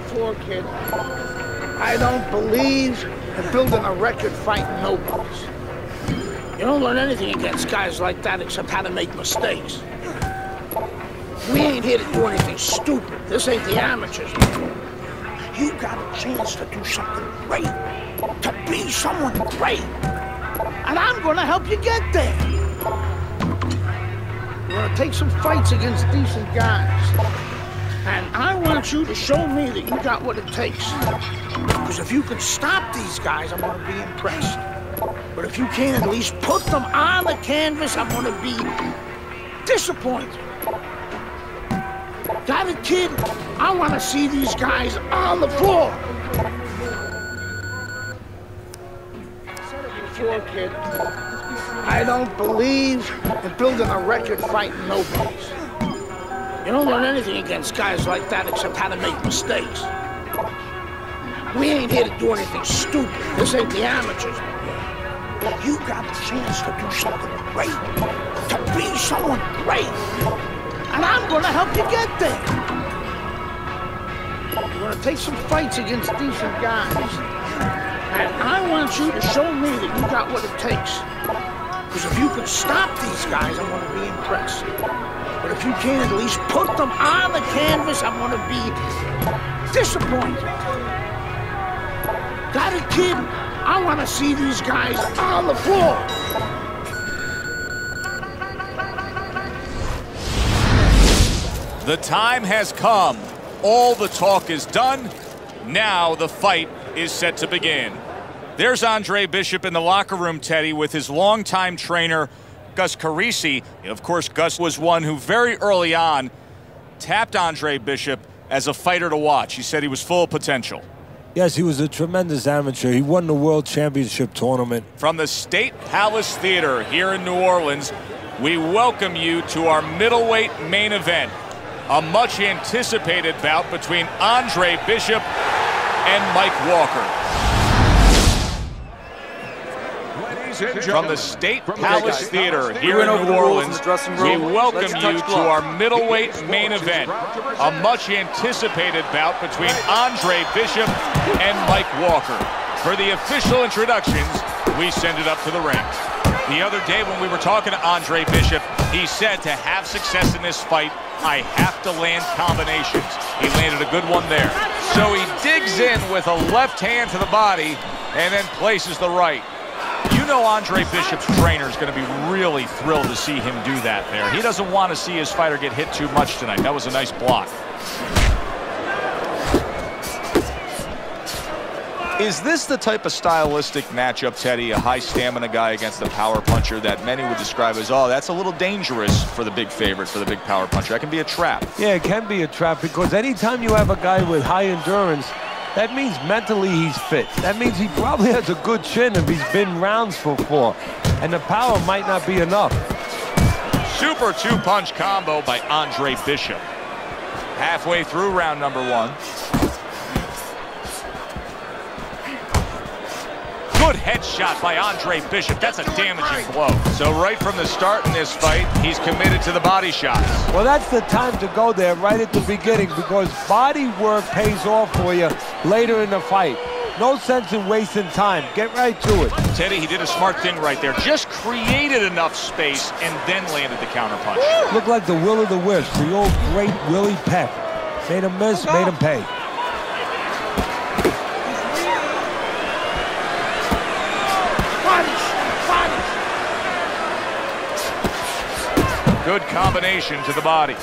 Four kid. I don't believe in building a record fighting nobodies. You don't learn anything against guys like that except how to make mistakes. We ain't here to do anything stupid. This ain't the amateurs. You got a chance to do something great, to be someone great. And I'm gonna help you get there. We're gonna take some fights against decent guys. And I want you to show me that you got what it takes. Because if you can stop these guys, I'm gonna be impressed. But if you can't at least put them on the canvas, I'm gonna be disappointed. Got a kid? I want to see these guys on the floor. I don't believe in building a record fighting nobody. You don't learn anything against guys like that except how to make mistakes. We ain't here to do anything stupid. This ain't the amateurs. You got a chance to do something great, to be someone great. And I'm gonna help you get there. You're gonna take some fights against decent guys. And I want you to show me that you got what it takes. Because if you can stop these guys, I'm gonna be impressed. But if you can't at least put them on the canvas, I'm gonna be disappointed. Got it, kid? I want to see these guys on the floor. The time has come. All the talk is done. Now the fight is set to begin. There's Andre Bishop in the locker room, Teddy, with his longtime trainer, Gus Carisi. Of course, Gus was one who very early on tapped Andre Bishop as a fighter to watch. He said he was full of potential. Yes, he was a tremendous amateur. He won the World Championship tournament. From the State Palace Theater here in New Orleans, we welcome you to our middleweight main event. A much anticipated bout between Andre Bishop and Mike Walker. From the State Palace Theater here in New Orleans, we welcome you to our middleweight main event. A much anticipated bout between Andre Bishop and Mike Walker. For the official introductions, we send it up to the ring. The other day when we were talking to Andre Bishop, he said to have success in this fight, I have to land combinations. He landed a good one there. So he digs in with a left hand to the body and then places the right. You know Andre Bishop's trainer is going to be really thrilled to see him do that there. He doesn't want to see his fighter get hit too much tonight. That was a nice block. Is this the type of stylistic matchup, Teddy, a high stamina guy against a power puncher that many would describe as, oh, that's a little dangerous for the big favorite, for the big power puncher. That can be a trap. Yeah, it can be a trap because anytime you have a guy with high endurance, that means mentally he's fit. That means he probably has a good chin if he's been rounds for four. And the power might not be enough. Super two-punch combo by Andre Bishop. Halfway through round number one. Good headshot by Andre Bishop. That's a damaging blow. So right from the start in this fight, he's committed to the body shots. Well, that's the time to go there right at the beginning because body work pays off for you later in the fight. No sense in wasting time. Get right to it. Teddy, he did a smart thing right there. Just created enough space and then landed the counterpunch. Looked like the will of the wisp, the old great Willie Pep. Made him miss, made him pay. Good combination to the body.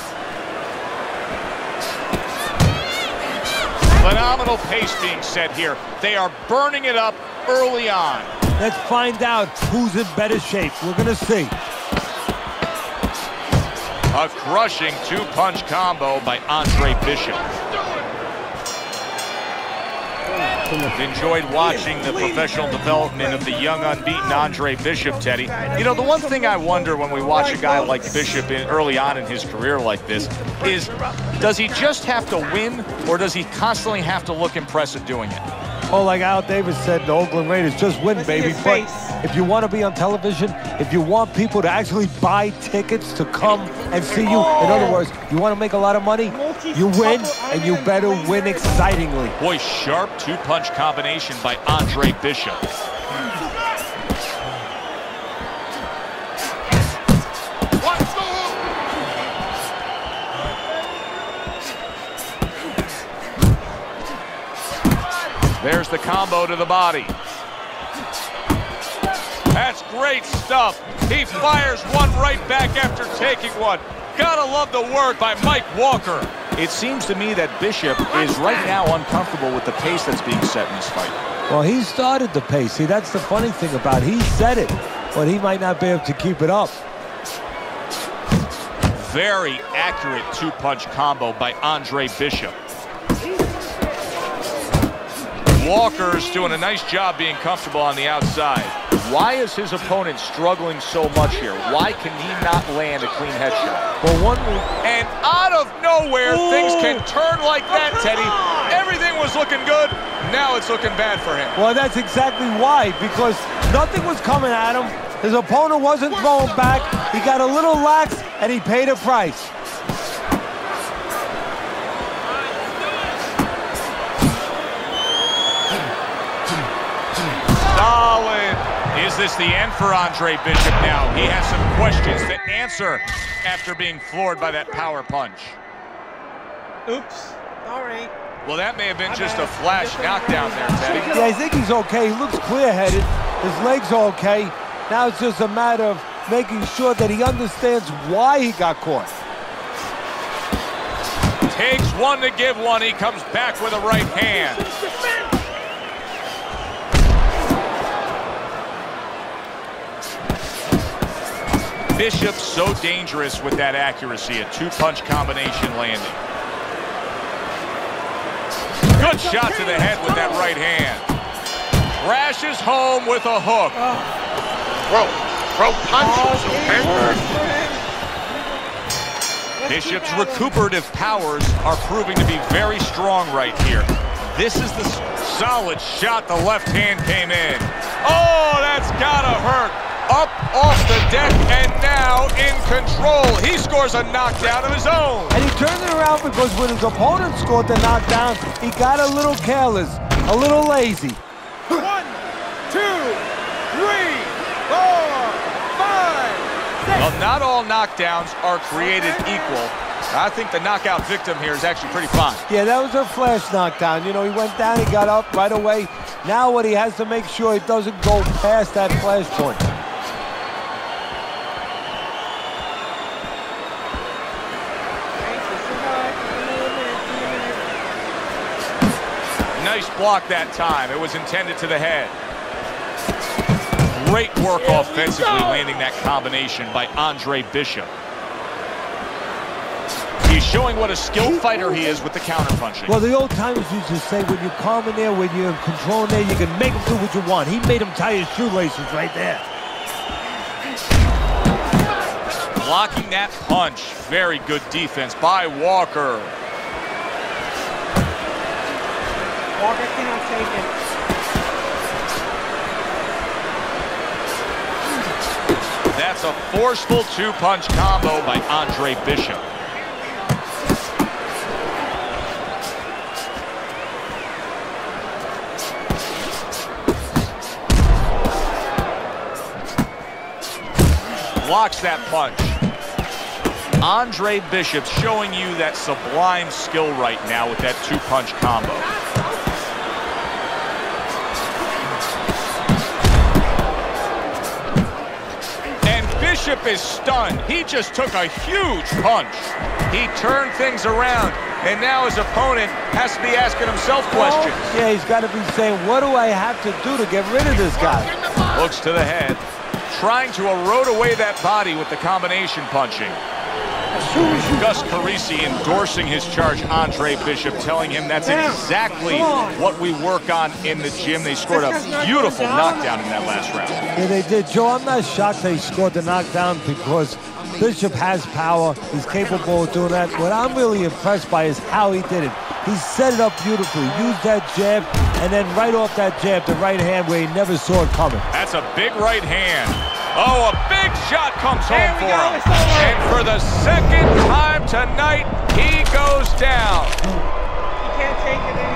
Phenomenal pace being set here. They are burning it up early on. Let's find out who's in better shape. We're going to see. A crushing two-punch combo by Andre Bishop. Enjoyed watching the professional development of the young, unbeaten Andre Bishop, Teddy. You know, the one thing I wonder when we watch a guy like Bishop in, early on in his career like this is, does he just have to win, or does he constantly have to look impressive doing it? Oh, like Al Davis said, the Oakland Raiders, just win, baby. But if you want to be on television, if you want people to actually buy tickets to come and see you, in other words, you want to make a lot of money, you win, and you better win excitingly. Boy, sharp two-punch combination by Andre Bishop. There's the combo to the body. That's great stuff. He fires one right back after taking one. Gotta love the work by Mike Walker. It seems to me that Bishop is right now uncomfortable with the pace that's being set in this fight. Well, he started the pace. See, that's the funny thing about it. He said it, but he might not be able to keep it up. Very accurate two-punch combo by Andre Bishop. Walker's doing a nice job being comfortable on the outside. Why is his opponent struggling so much here? Why can he not land a clean headshot? Well, one And out of nowhere, Ooh. things can turn like oh, that, Teddy. Everything was looking good. Now it's looking bad for him. Well, that's exactly why, because nothing was coming at him. His opponent wasn't throwing back. He got a little lax, and he paid a price. Solid. Is this the end for Andre Bishop now? He has some questions to answer after being floored by that power punch. Oops. Sorry. Well, that may have been just a flash knockdown there, Teddy. Yeah, I think he's okay. He looks clear-headed. His legs are okay. Now it's just a matter of making sure that he understands why he got caught. Takes one to give one. He comes back with a right hand. Bishop so dangerous with that accuracy, a two-punch combination landing. Good shot to the head with that right hand. Crashes home with a hook. Throw, throw punches, oh, okay? Bishop's recuperative powers are proving to be very strong right here. This is the solid shot. The left hand came in. Oh, that's gotta hurt. Up off the deck and now in control. He scores a knockdown of his own. And he turned it around because when his opponent scored the knockdown, he got a little careless, a little lazy. One, two, three, four, five, six. Well, not all knockdowns are created equal. I think the knockout victim here is actually pretty fine. Yeah, that was a flash knockdown. You know, he went down, he got up right away. Now what he has to make sure he doesn't go past that flash point. Nice block that time. It was intended to the head. Great work offensively landing that combination by Andre Bishop. He's showing what a skilled fighter he is with the counterpunching. Well, the old timers used to say when you're calm in there, when you're in control in there, you can make him do what you want. He made him tie his shoelaces right there. Blocking that punch. Very good defense by Walker. It. That's a forceful two-punch combo by Andre Bishop. Blocks that punch. Andre Bishop showing you that sublime skill right now with that two-punch combo. Bishop is stunned. He just took a huge punch. He turned things around, and now his opponent has to be asking himself oh, questions. Yeah, he's got to be saying, what do I have to do to get rid of this guy? Looks to the head, trying to erode away that body with the combination punching. Gus Carisi endorsing his charge, Andre Bishop, telling him that's exactly what we work on in the gym. They scored a beautiful knockdown in that last round. Yeah, they did. Joe, I'm not shocked they scored the knockdown because Bishop has power. He's capable of doing that. What I'm really impressed by is how he did it. He set it up beautifully, used that jab, and then right off that jab, the right hand where he never saw it coming. That's a big right hand. Oh, a big shot comes home for go, him. And for the second time tonight, he goes down. He can't take it anymore.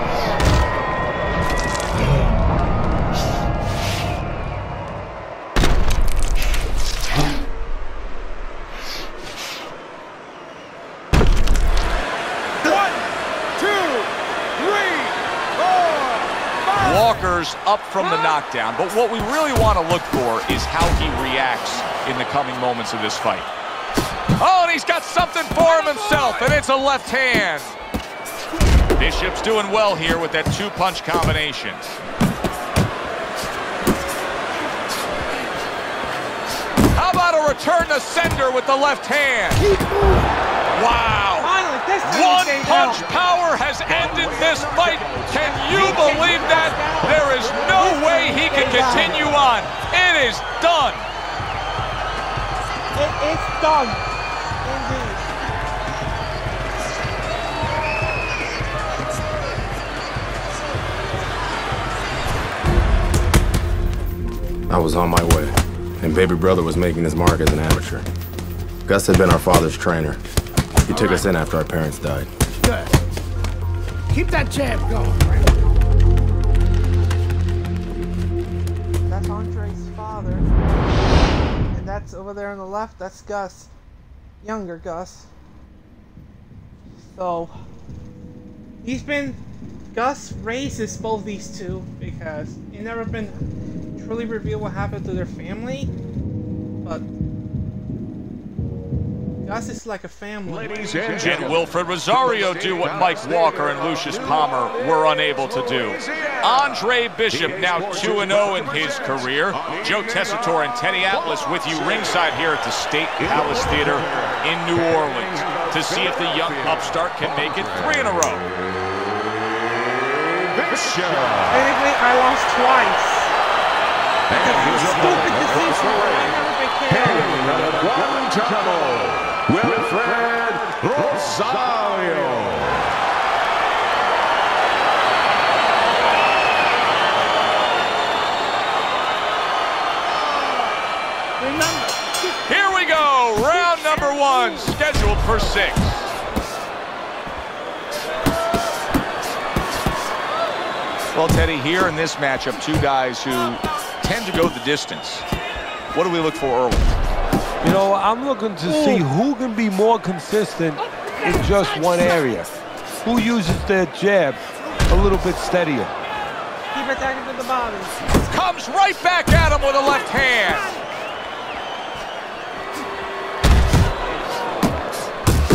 Up from the knockdown, but what we really want to look for is how he reacts in the coming moments of this fight. Oh, and he's got something for him himself, and it's a left hand. Bishop's doing well here with that two-punch combination. How about a return to sender with the left hand? Wow. Finally, this time One punch power has ended this fight. Can you believe that? There is no way he can continue on. It is done. It is done. Indeed. I was on my way, and baby brother was making his mark as an amateur. Gus had been our father's trainer. He took us in after our parents died. Good. Keep that jab going. That's Andre's father. And that's over there on the left, that's Gus. Younger Gus. So, he's been. Gus raises both these two because it never been truly revealed what happened to their family. But. Gus is like a family. Did Wilfred Rosario do what Mike Walker and Lucius Palmer were unable to do? Andre Bishop now 2-0 in his career. Joe Tessitore and Teddy Atlas with you ringside here at the State Palace Theater in New Orleans to see if the young upstart can make it three in a row. Technically, I lost twice. The stupid decision. I never been. Wilfred Rosario. Here we go, round number one, scheduled for six. Well, Teddy, here in this matchup, two guys who tend to go the distance. What do we look for early? You know, I'm looking to see who can be more consistent in just one area. Who uses their jab a little bit steadier. Keep attacking to the body. Comes right back at him with a left hand.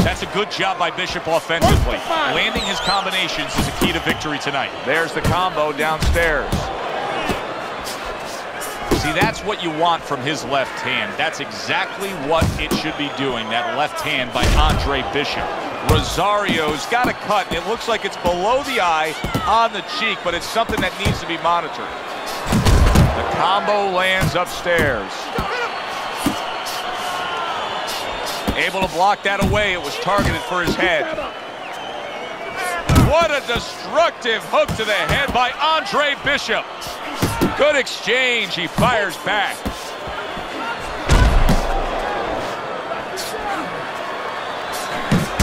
That's a good job by Bishop offensively. Landing his combinations is a key to victory tonight. There's the combo downstairs. See, that's what you want from his left hand. That's exactly what it should be doing, that left hand by Andre Bishop. Rosario's got a cut, and it looks like it's below the eye on the cheek, but it's something that needs to be monitored. The combo lands upstairs. Able to block that away. It was targeted for his head. What a destructive hook to the head by Andre Bishop. Good exchange. He fires back.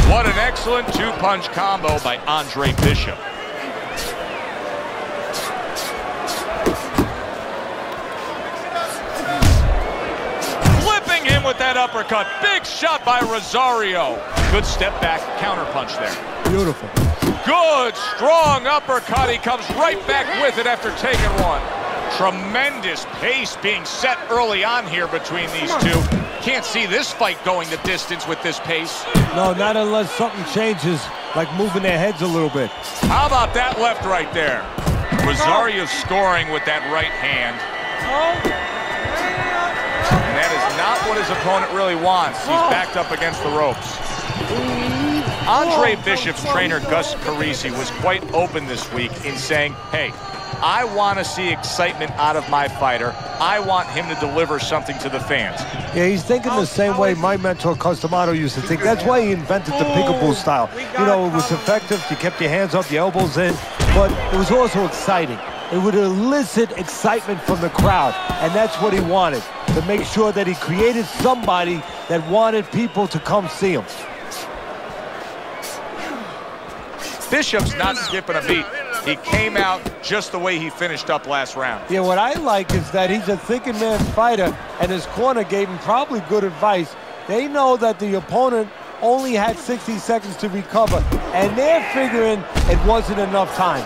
What an excellent two-punch combo by Andre Bishop. Flipping him with that uppercut. Big shot by Rosario. Good step back counterpunch there. Beautiful. Good, strong uppercut. He comes right back with it after taking one. Tremendous pace being set early on here between these two. Can't see this fight going the distance with this pace. No, not unless something changes, like moving their heads a little bit. How about that left right there? Rosario scoring with that right hand. And that is not what his opponent really wants. He's backed up against the ropes. Andre Bishop's trainer, Gus Carisi, was quite open this week in saying, hey, I want to see excitement out of my fighter. I want him to deliver something to the fans. Yeah, he's thinking the same way my mentor Cus D'Amato used to think. That's why he invented the peekaboo style. You know, it was effective. You kept your hands up, your elbows in, but it was also exciting. It would elicit excitement from the crowd, and that's what he wanted, to make sure that he created somebody that wanted people to come see him. Bishop's not skipping a beat. He came out just the way he finished up last round. Yeah, what I like is that he's a thinking man fighter, and his corner gave him probably good advice. They know that the opponent only had 60 seconds to recover, and they're figuring it wasn't enough time.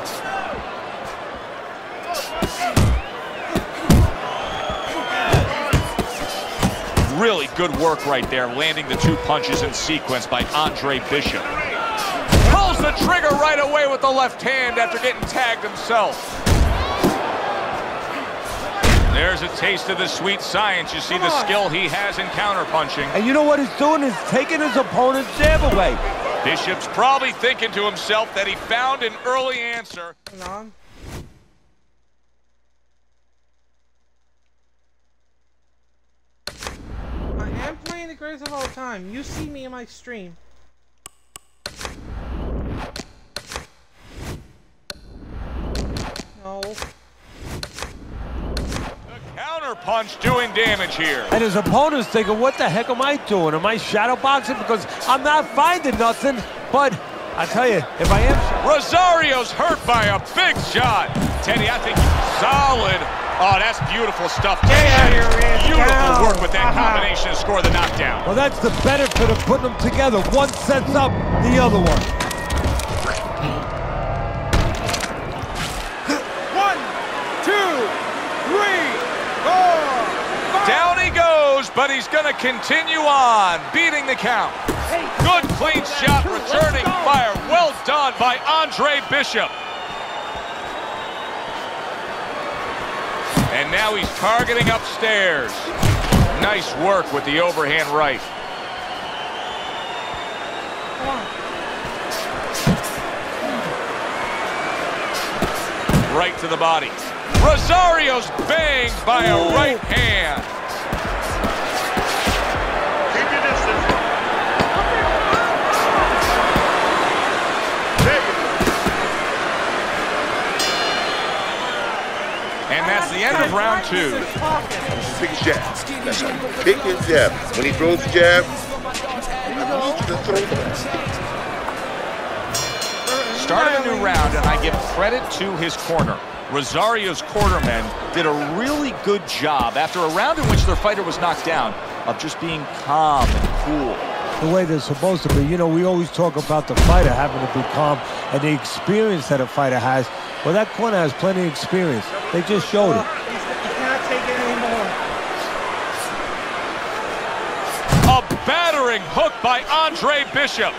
Really good work right there, landing the two punches in sequence by Andre Bishop. Pulls the trigger right away with the left hand after getting tagged himself. There's a taste of the sweet science. You see the skill he has in counterpunching. And you know what he's doing is taking his opponent's jab away. Bishop's probably thinking to himself that he found an early answer. ain't the greatest of all time. You see me in my stream. No. Counter punch doing damage here. And his opponent's thinking, what the heck am I doing? Am I shadow boxing? Because I'm not finding nothing. But I tell you, if I am... Rosario's hurt by a big shot. Teddy, I think solid. Oh, that's beautiful stuff. Teddy. Beautiful down. work with that combination to score the knockdown. Well, that's the benefit of putting them together. One sets up the other one. One, but he's going to continue on, beating the count. Good clean shot, returning fire. Well done by Andre Bishop. And now he's targeting upstairs. Nice work with the overhand right. Right to the body. Rosario's banged by a right hand. And that's the end of round two. Pick his jab. That's how you pick his jab. When he throws the jab, I need you to throw Starting a new round, and I give credit to his corner. Rosario's cornermen did a really good job after a round in which their fighter was knocked down of just being calm and cool. The way they're supposed to be. You know, we always talk about the fighter having to be calm and the experience that a fighter has. Well, that corner has plenty of experience. They just showed it. You cannot take it anymore. A battering hook by Andre Bishop.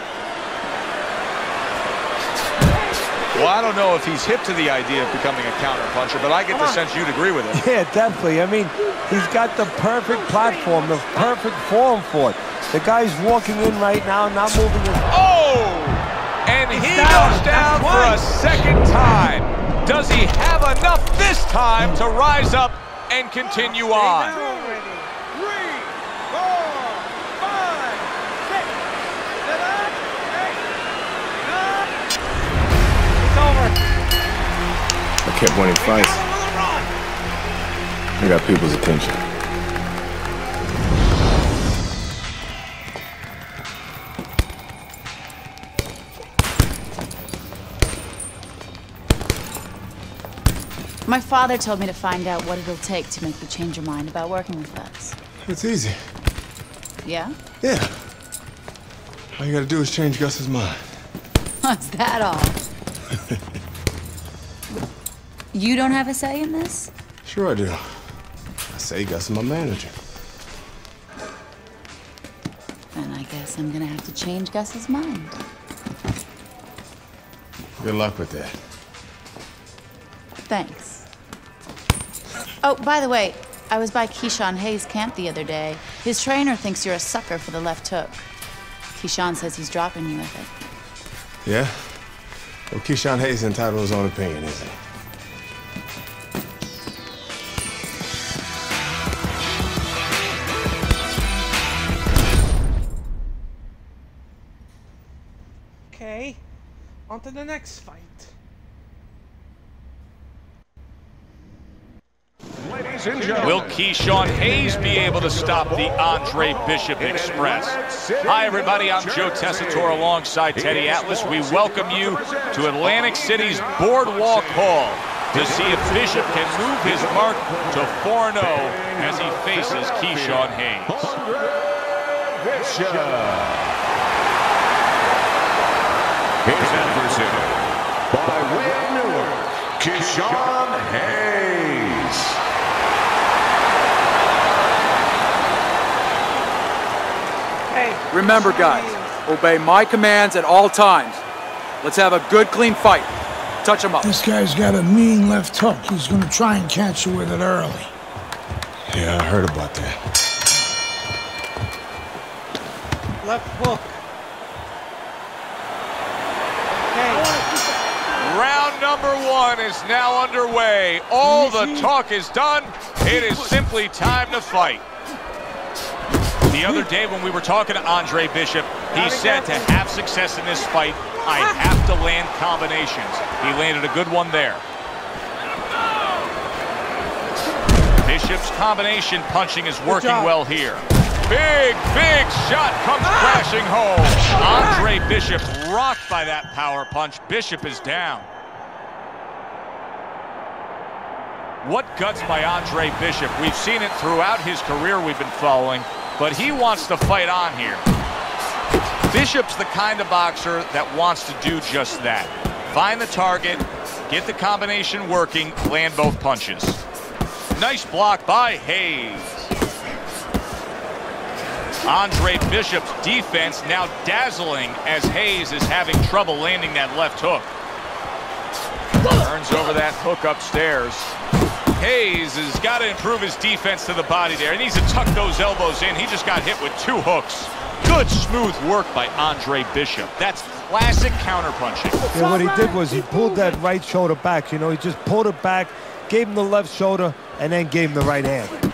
Well, I don't know if he's hip to the idea of becoming a counterpuncher, but I get the sense you'd agree with it. Yeah, definitely. I mean, he's got the perfect platform, the perfect form for it. The guy's walking in right now, not moving his... Oh! And he goes down for a second time. Does he have enough this time to rise up and continue on? I kept winning fights. I got people's attention. My father told me to find out what it'll take to make you change your mind about working with us. It's easy. Yeah? Yeah. All you gotta do is change Gus's mind. Is that all? You don't have a say in this? Sure I do. I say Gus is my manager. Then I guess I'm gonna have to change Gus's mind. Good luck with that. Thanks. Oh, by the way, I was by Keyshawn Hayes' camp the other day. His trainer thinks you're a sucker for the left hook. Keyshawn says he's dropping you with it. Yeah? Well, Keyshawn Hayes is entitled to his own opinion, isn't he? Okay. On to the next fight. Will Keyshawn Hayes be able to stop the Andre Bishop Express? Hi, everybody. I'm Joe Tessitore alongside Teddy Atlas. We welcome you to Atlantic City's Boardwalk Hall to see if Bishop can move his mark to 4-0 as he faces Keyshawn Hayes. Adversary, by winner, Keyshawn Hayes. Remember, guys, obey my commands at all times. Let's have a good, clean fight. Touch him up. This guy's got a mean left hook. He's gonna try and catch you with it early. Yeah, I heard about that. Left hook. Round number one is now underway. All the talk is done. It is simply time to fight. The other day when we were talking to Andre Bishop, he said to have success in this fight, I have to land combinations. He landed a good one there. Bishop's combination punching is working well here. Big, big shot comes crashing home. Andre Bishop rocked by that power punch. Bishop is down. What guts by Andre Bishop. We've seen it throughout his career we've been following, but he wants to fight on here. Bishop's the kind of boxer that wants to do just that. Find the target, get the combination working, land both punches. Nice block by Hayes. Andre Bishop's defense now dazzling as Hayes is having trouble landing that left hook. Turns over that hook upstairs. Hayes has got to improve his defense to the body there. He needs to tuck those elbows in. He just got hit with two hooks. Good smooth work by Andre Bishop. That's classic counterpunching. Yeah, what he did was he pulled that right shoulder back. You know, he just pulled it back, gave him the left shoulder, and then gave him the right hand.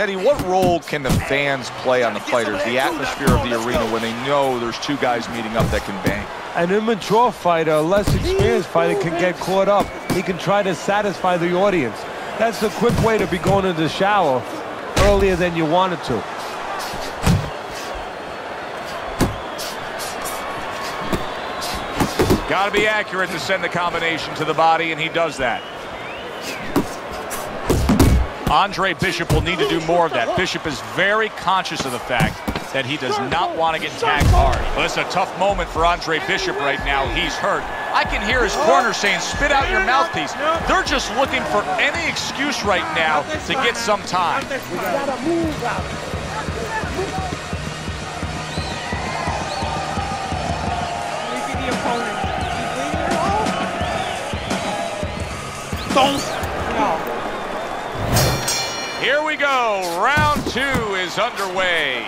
Teddy, what role can the fans play on the fighters, the atmosphere of the arena when they know there's two guys meeting up that can bang? An immature fighter, a less experienced fighter can get caught up. He can try to satisfy the audience. That's a quick way to be going into the shower earlier than you wanted to. Got to be accurate to send the combination to the body, and he does that. Andre Bishop will need to do more of that. Bishop is very conscious of the fact that he does not want to get tagged hard. Well, it's a tough moment for Andre Bishop right now. He's hurt. I can hear his corner saying, spit out your mouthpiece. They're just looking for any excuse right now to get some time. Here we go. Round two is underway.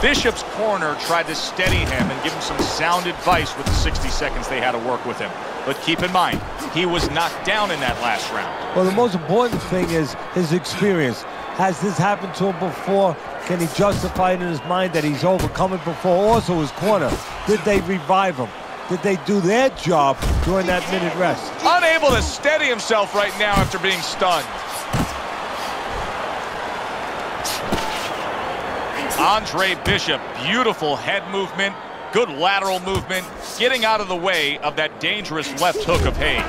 Bishop's corner tried to steady him and give him some sound advice with the 60 seconds they had to work with him. But keep in mind, he was knocked down in that last round. Well, the most important thing is his experience. Has this happened to him before? Can he justify it in his mind that he's overcome it before? Also, his corner. Did they revive him? Did they do their job during that minute rest? Unable to steady himself right now after being stunned. Andre Bishop, beautiful head movement, good lateral movement, getting out of the way of that dangerous left hook of Hayes.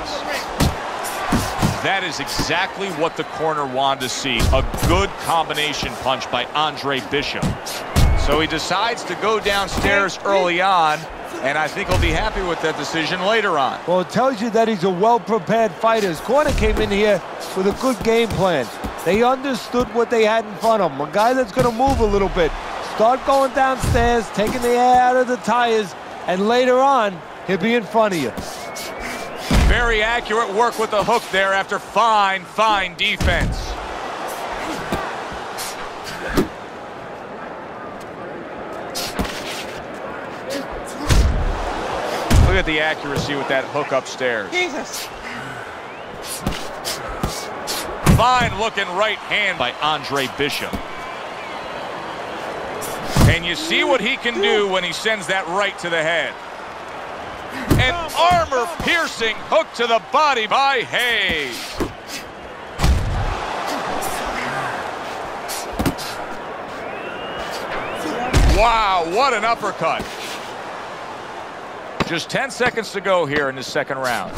That is exactly what the corner wanted to see, a good combination punch by Andre Bishop. So he decides to go downstairs early on, and I think he'll be happy with that decision later on. Well, it tells you that he's a well-prepared fighter. His corner came in here with a good game plan. They understood what they had in front of them. A guy that's going to move a little bit. Start going downstairs, taking the air out of the tires, and later on, he'll be in front of you. Very accurate work with the hook there after fine, fine defense. Look at the accuracy with that hook upstairs. Jesus. Fine looking right hand by Andre Bishop. And you see what he can do when he sends that right to the head. An armor-piercing hook to the body by Hayes. Wow, what an uppercut. Just 10 seconds to go here in the second round.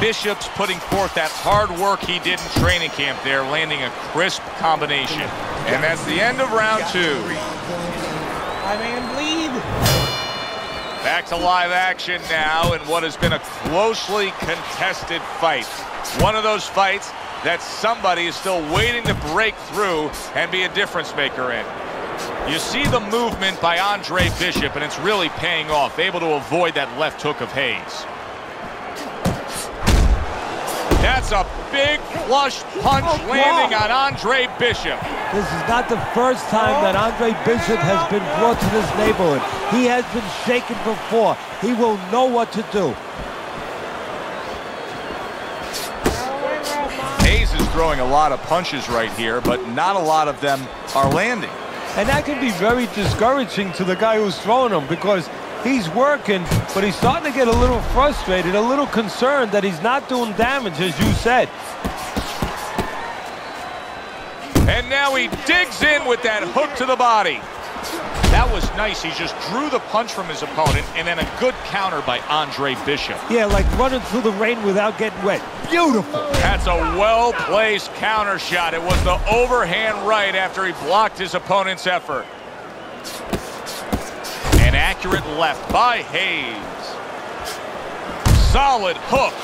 Bishop's putting forth that hard work he did in training camp there, landing a crisp combination. And that's the end of round two. I man bleed. Back to live action now in what has been a closely contested fight. One of those fights that somebody is still waiting to break through and be a difference maker in. You see the movement by Andre Bishop, and it's really paying off, able to avoid that left hook of Hayes. That's a big flush punch oh, landing on Andre Bishop. This is not the first time that oh. Andre Bishop has been brought to this neighborhood. He has been shaken before. He will know what to do. Hayes is throwing a lot of punches right here, but not a lot of them are landing. And that can be very discouraging to the guy who's throwing him because he's working, but he's starting to get a little frustrated, a little concerned that he's not doing damage, as you said. And now he digs in with that hook to the body. That was nice. He just drew the punch from his opponent, and then a good counter by Andre Bishop. Yeah, like running through the rain without getting wet. Beautiful. That's a well-placed counter shot. It was the overhand right after he blocked his opponent's effort. An accurate left by Hayes. Solid hook.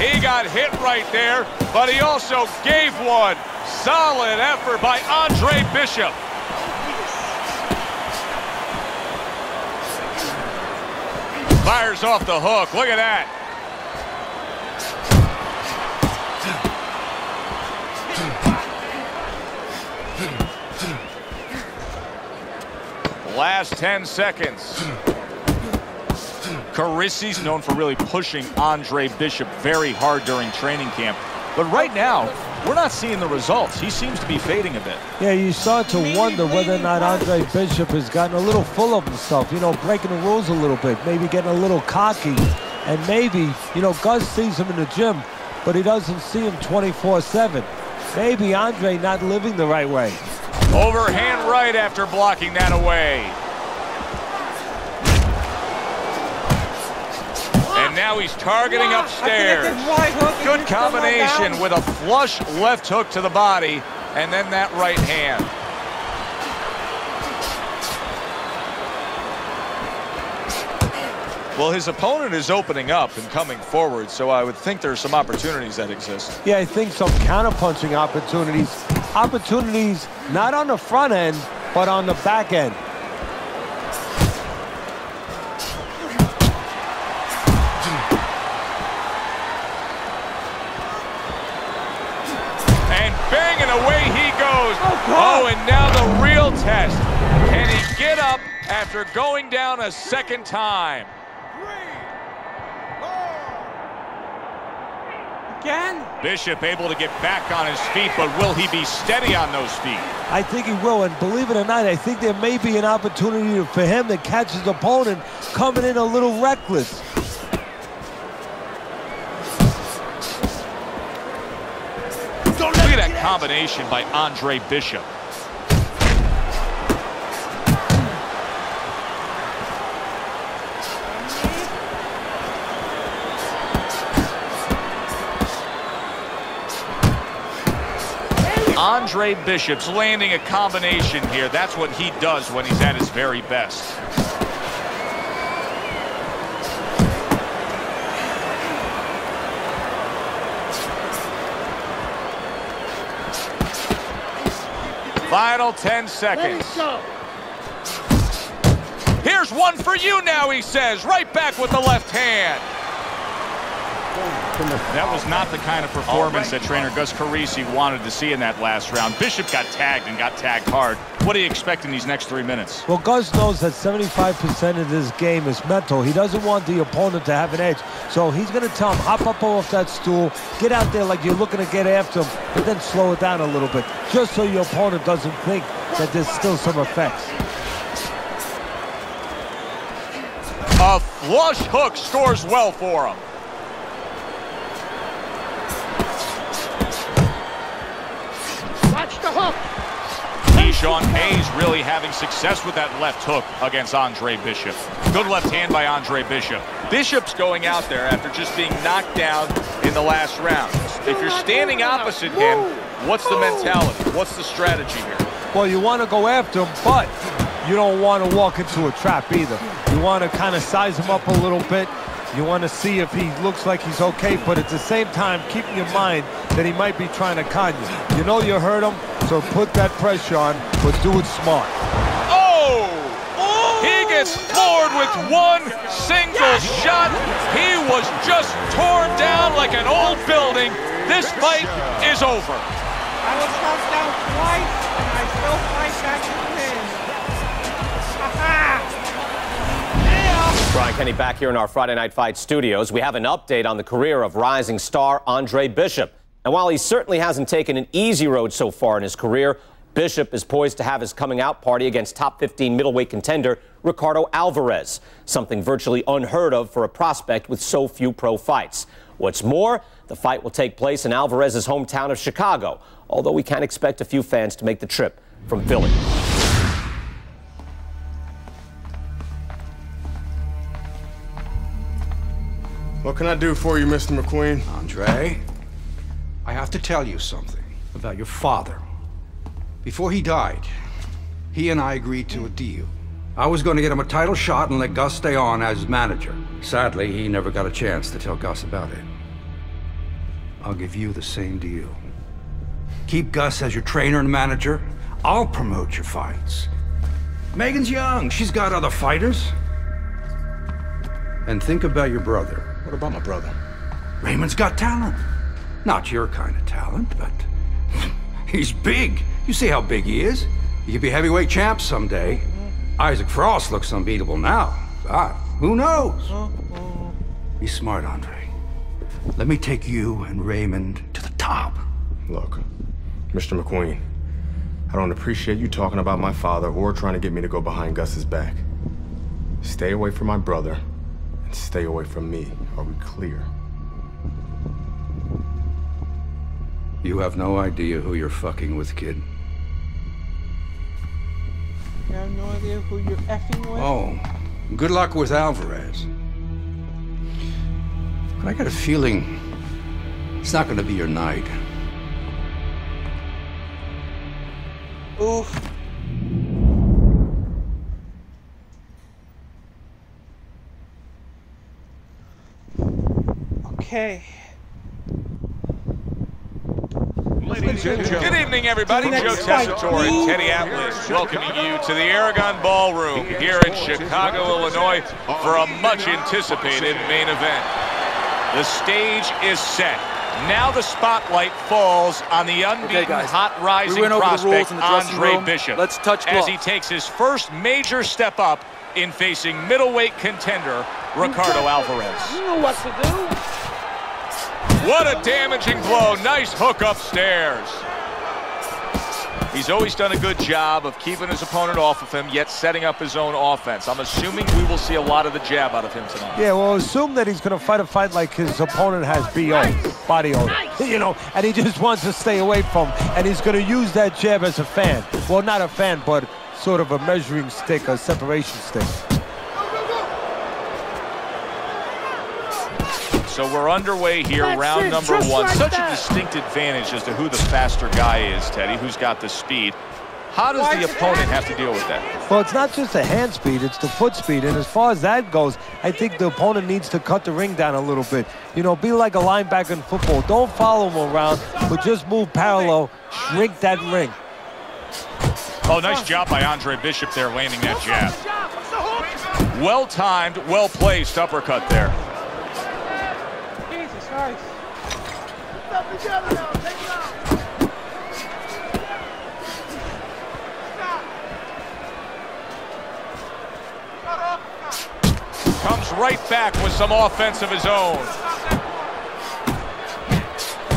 He got hit right there, but he also gave one. Solid effort by Andre Bishop. Fires off the hook. Look at that. Last 10 seconds. Carisi's known for really pushing Andre Bishop very hard during training camp. But right now, we're not seeing the results. He seems to be fading a bit. Yeah, you start to wonder whether or not Andre Bishop has gotten a little full of himself, you know, breaking the rules a little bit, maybe getting a little cocky. And maybe, you know, Gus sees him in the gym, but he doesn't see him 24-7. Maybe Andre not living the right way. Overhand right after blocking that away. Now he's targeting upstairs. Good combination with a flush left hook to the body and then that right hand. Well, his opponent is opening up and coming forward, so I would think there's some opportunities that exist. Yeah, I think some counterpunching opportunities. Opportunities not on the front end, but on the back end. Oh, and now the real test. Can he get up after going down a second time? Again? Bishop able to get back on his feet, but will he be steady on those feet? I think he will, and believe it or not, I think there may be an opportunity for him to catch his opponent coming in a little reckless. Combination by Andre Bishop. Andre Bishop's landing a combination here. That's what he does when he's at his very best. Final 10 seconds. Here's one for you now, he says. Right back with the left hand. That was not the kind of performance that trainer Gus Carisi wanted to see in that last round. Bishop got tagged and got tagged hard. What do you expect in these next three minutes? Well, Gus knows that 75% of this game is mental. He doesn't want the opponent to have an edge. So he's going to tell him, hop up off that stool, get out there like you're looking to get after him, but then slow it down a little bit, just so your opponent doesn't think that there's still some effects. A flush hook scores well for him. Keyshawn Hayes really having success with that left hook against Andre Bishop. Good left hand by Andre Bishop. Bishop's going out there after just being knocked down in the last round. If you're standing opposite him, what's the mentality? What's the strategy here? Well, you want to go after him, but you don't want to walk into a trap either. You want to kind of size him up a little bit. You want to see if he looks like he's okay, but at the same time, keep in mind that he might be trying to con you. You know you hurt him, so put that pressure on, but do it smart. Oh! He gets floored with one single shot. He was just torn down like an old building. This fight is over. I was knocked down twice, and I still fight back to win. Brian Kenny back here in our Friday Night Fight studios. We have an update on the career of rising star Andre Bishop. And while he certainly hasn't taken an easy road so far in his career, Bishop is poised to have his coming out party against top 15 middleweight contender Ricardo Alvarez, something virtually unheard of for a prospect with so few pro fights. What's more, the fight will take place in Alvarez's hometown of Chicago, although we can't expect a few fans to make the trip from Philly. What can I do for you, Mr. McQueen? Andre, I have to tell you something about your father. Before he died, he and I agreed to a deal. I was going to get him a title shot and let Gus stay on as manager. Sadly, he never got a chance to tell Gus about it. I'll give you the same deal. Keep Gus as your trainer and manager. I'll promote your fights. Megan's young. She's got other fighters. And think about your brother. What about my brother? Raymond's got talent. Not your kind of talent, but he's big. You see how big he is. He could be heavyweight champ someday. Isaac Frost looks unbeatable now. God, who knows? Be smart, Andre. Let me take you and Raymond to the top. Look, Mr. McQueen, I don't appreciate you talking about my father or trying to get me to go behind Gus's back. Stay away from my brother and stay away from me. Are we clear? You have no idea who you're fucking with, kid. You have no idea who you're effing with? Oh, good luck with Alvarez. But I got a feeling it's not gonna be your night. Oof. Okay. Good evening, everybody. Joe Tessitore and Teddy Atlas welcoming you to the Aragon Ballroom here in Chicago, Illinois for a much anticipated main event. The stage is set. Now the spotlight falls on the unbeaten, guys. hot rising We went over the prospect the dressing Andre room. Bishop. Let's touch as he takes his first major step up in facing middleweight contender Ricardo Alvarez. You know what to do. What a damaging blow. Nice hook upstairs. He's always done a good job of keeping his opponent off of him, yet setting up his own offense. I'm assuming we will see a lot of the jab out of him tonight. Yeah, well, assume that he's going to fight a fight like his opponent has BO, body odor. You know, and he just wants to stay away from, and he's going to use that jab as a fan. Well, not a fan, but sort of a measuring stick, a separation stick. So we're underway here, That's round it, number one. like Such that. a distinct advantage as to who the faster guy is, Teddy, who's got the speed. How does the opponent have to deal with that? Well, it's not just the hand speed, it's the foot speed. And as far as that goes, I think the opponent needs to cut the ring down a little bit. You know, be like a linebacker in football. Don't follow him around, but just move parallel, shrink that ring. Oh, nice job by Andre Bishop there landing that jab. Well timed, well placed uppercut there. Step together now. Take it out. Comes right back with some offense of his own.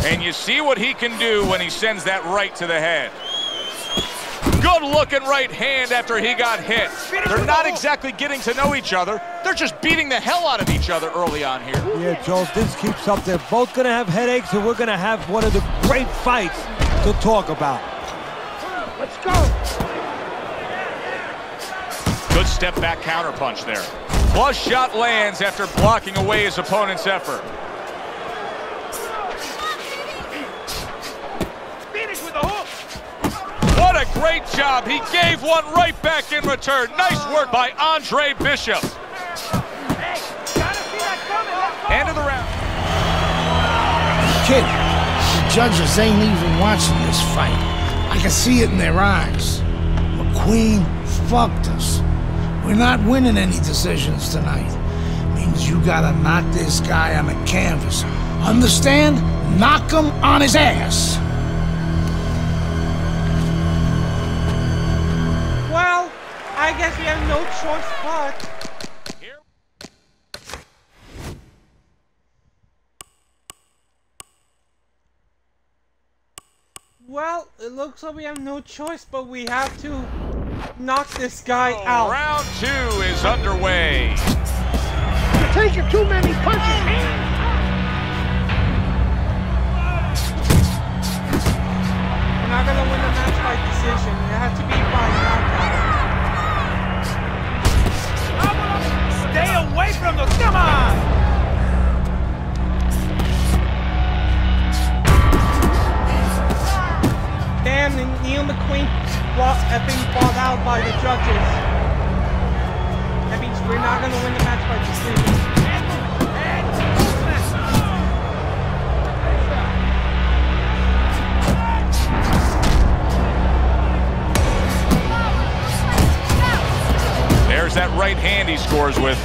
And you see what he can do when he sends that right to the head. Good looking right hand after he got hit. They're not exactly getting to know each other. They're just beating the hell out of each other early on here. Yeah, Joe, if this keeps up, they're both going to have headaches, and we're going to have one of the great fights to talk about. Let's go. Good step back counterpunch there. Plus shot lands after blocking away his opponent's effort. What a great job. He gave one right back in return. Nice work by Andre Bishop. End of the round. Kid, the judges ain't even watching this fight. I can see it in their eyes. McQueen fucked us. We're not winning any decisions tonight. Means you gotta knock this guy on the canvas. Understand? Knock him on his ass. I guess we have no choice but... Well, it looks like we have no choice, but we have to knock this guy oh, out. Round two is underway. You're taking too many punches. not gonna win the match by decision. It has to be by knockout. Stay away from the. Come on! Damn, Neil McQueen was being bought out by the judges. That means we're not gonna win the match by decision. There's that right hand he scores with.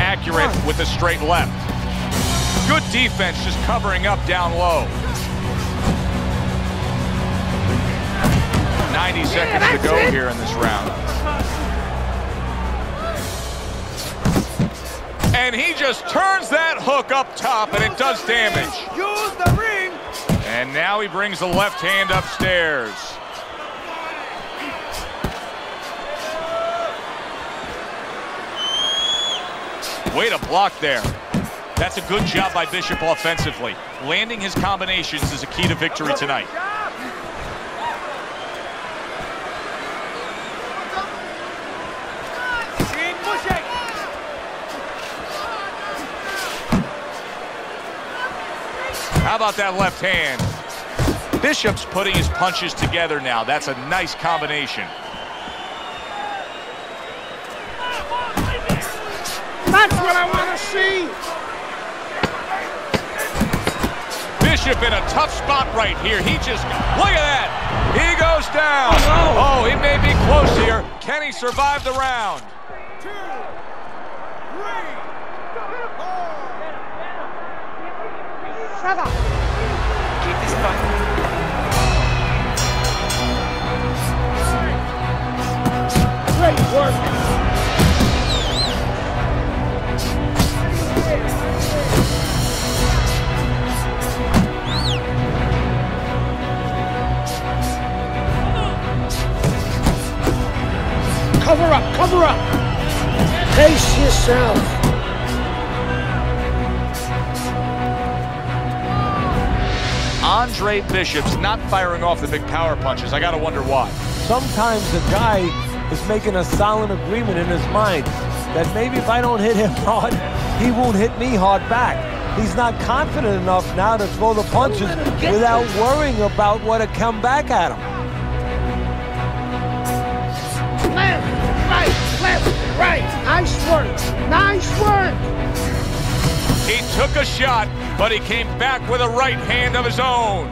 Accurate with a straight left. Good defense just covering up down low. 90 seconds to go it. here in this round. And he just turns that hook up top and it does damage. Use the ring! And now he brings the left hand upstairs. Way to block there. That's a good job by Bishop offensively. Landing his combinations is a key to victory tonight. How about that left hand? Bishop's putting his punches together now. That's a nice combination. That's what I want to see. Bishop in a tough spot right here. He just, look at that. He goes down. Oh, it oh, may be close here. Can he survive the round? Shut up! Keep this fight. Great work. Cover up, cover up. Pace yourself. Andre Bishop's not firing off the big power punches. I got to wonder why. Sometimes the guy is making a silent agreement in his mind that maybe if I don't hit him hard, he won't hit me hard back. He's not confident enough now to throw the punches without worrying about what to come back at him. Nice work. Nice work. He took a shot, but he came back with a right hand of his own.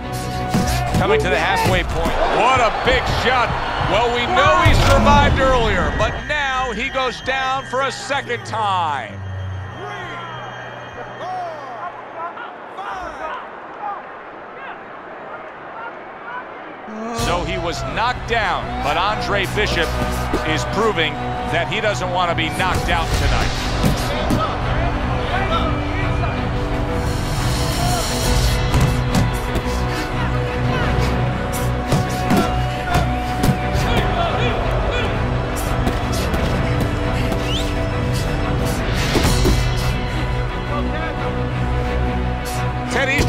Coming to the halfway point. What a big shot. Well, we know he survived earlier, but now he goes down for a second time. So he was knocked down, but Andre Bishop is proving that he doesn't want to be knocked out tonight.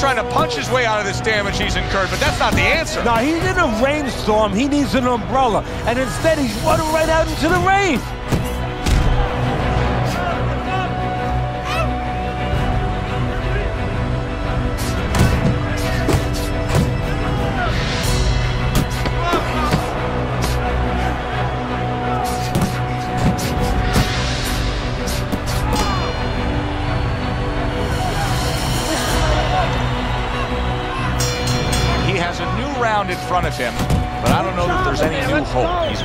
Trying to punch his way out of this damage he's incurred, but that's not the answer. Now he's in a rainstorm. He needs an umbrella, and instead he's running right out into the rain.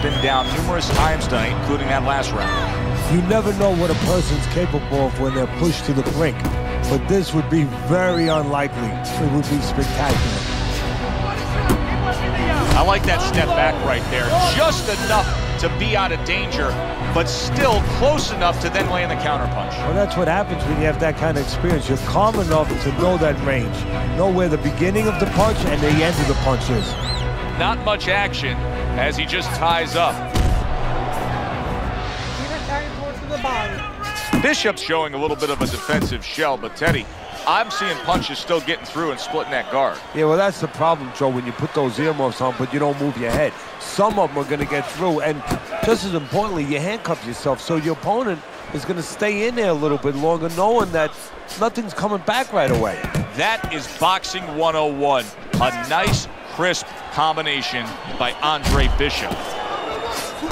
Been down numerous times tonight, including that last round. You never know what a person's capable of when they're pushed to the brink. But this would be very unlikely. It would be spectacular. I like that step back right there. Just enough to be out of danger, but still close enough to then land the counterpunch. Well, that's what happens when you have that kind of experience. You're calm enough to know that range, know where the beginning of the punch and the end of the punch is. Not much action as he just ties up. Bishop's showing a little bit of a defensive shell, but Teddy, I'm seeing punches still getting through and splitting that guard. Yeah, well, that's the problem, Joe, when you put those earmuffs on, but you don't move your head. Some of them are going to get through, and just as importantly, you handcuff yourself, so your opponent is going to stay in there a little bit longer, knowing that nothing's coming back right away. That is Boxing 101. A nice, crisp combination by Andre Bishop.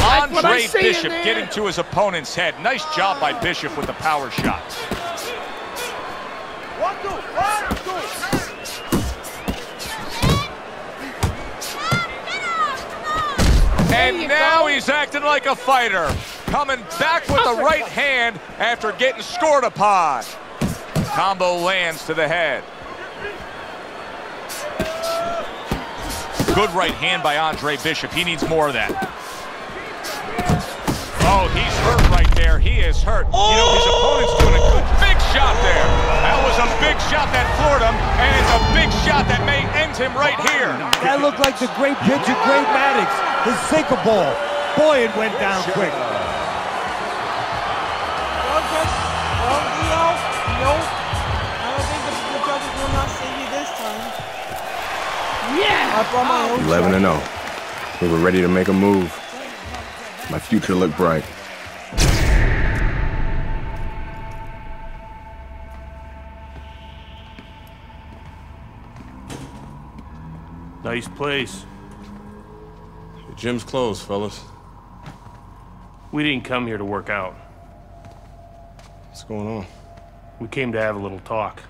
Andre Bishop getting to his opponent's head. Nice job by Bishop with the power shots. And now he's acting like a fighter. Coming back with the right hand after getting scored upon. Combo lands to the head. Good right hand by Andre Bishop. He needs more of that. Oh, he's hurt right there. He is hurt. You know, his oh! opponent's doing a good big shot there. That was a big shot that floored him, and it's a big shot that may end him right here. That looked like the great pitcher, Greg Maddux, his sinker ball. Boy, it went down quick. 11 and 0. We were ready to make a move. My future looked bright. Nice place. The gym's closed, fellas. We didn't come here to work out. What's going on? We came to have a little talk.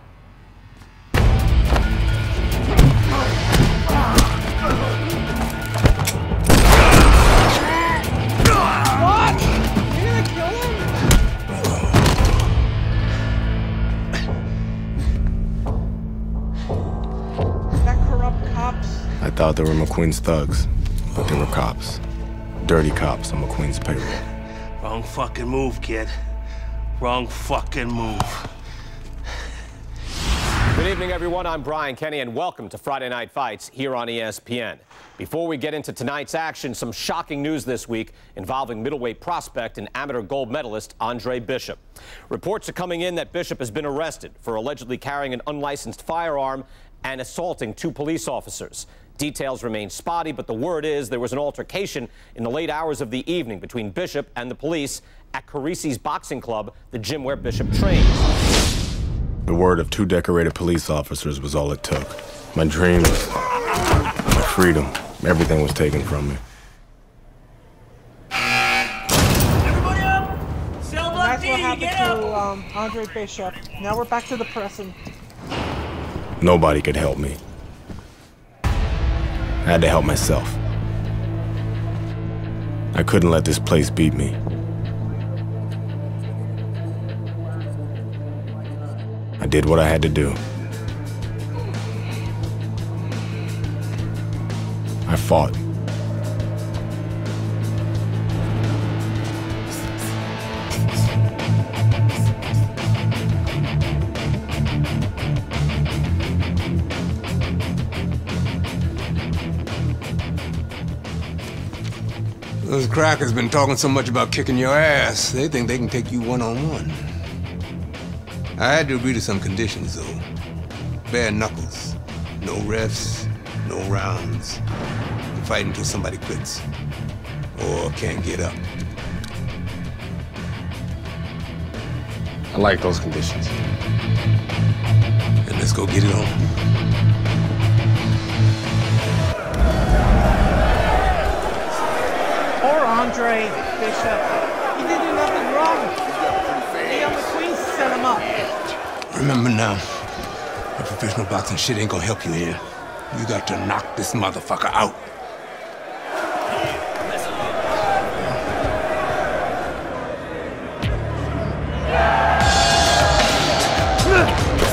I thought they were McQueen's thugs, but they were cops. Dirty cops on McQueen's payroll. Wrong fucking move, kid. Wrong fucking move. Good evening, everyone. I'm Brian Kenny, and welcome to Friday Night Fights here on ESPN. Before we get into tonight's action, some shocking news this week involving middleweight prospect and amateur gold medalist Andre Bishop. Reports are coming in that Bishop has been arrested for allegedly carrying an unlicensed firearm and assaulting two police officers. Details remain spotty, but the word is there was an altercation in the late hours of the evening between Bishop and the police at Carisi's Boxing Club, the gym where Bishop trains. The word of two decorated police officers was all it took. My dreams, my freedom, everything was taken from me. That's what happened to um, Andre Bishop. Now we're back to the pressing. Nobody could help me. I had to help myself. I couldn't let this place beat me. I did what I had to do. I fought. Those crackers been talking so much about kicking your ass, they think they can take you one on one. I had to agree to some conditions, though. Bare knuckles. No refs, no rounds. You fight until somebody quits. Or can't get up. I like those conditions. And let's go get it on. Poor Andre Bishop. He didn't do nothing wrong. Leo McQueen set him up. Remember now, that professional boxing shit ain't gonna help you here. You got to knock this motherfucker out. Time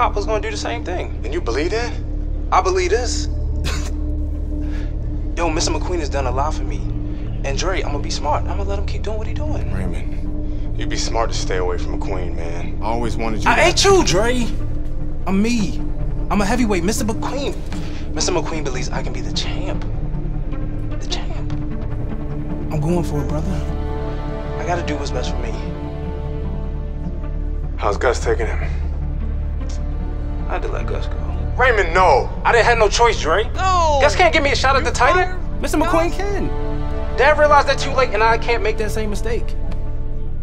Pop was gonna do the same thing. And you believe that? I believe this. Yo, Mr. McQueen has done a lot for me. And Dre, I'm gonna be smart. I'm gonna let him keep doing what he doing. Raymond, you'd be smart to stay away from McQueen, man. I always wanted you I to... ain't you, Dre. I'm me. I'm a heavyweight, Mr. McQueen. Mr. McQueen believes I can be the champ. The champ. I'm going for it, brother. I gotta do what's best for me. How's Gus taking him? I had to let Gus go. Raymond, no! I didn't have no choice, Dre. No! Gus can't give me a shot at the title. Mr. McQueen can. Dad realized that too late, and I can't make that same mistake.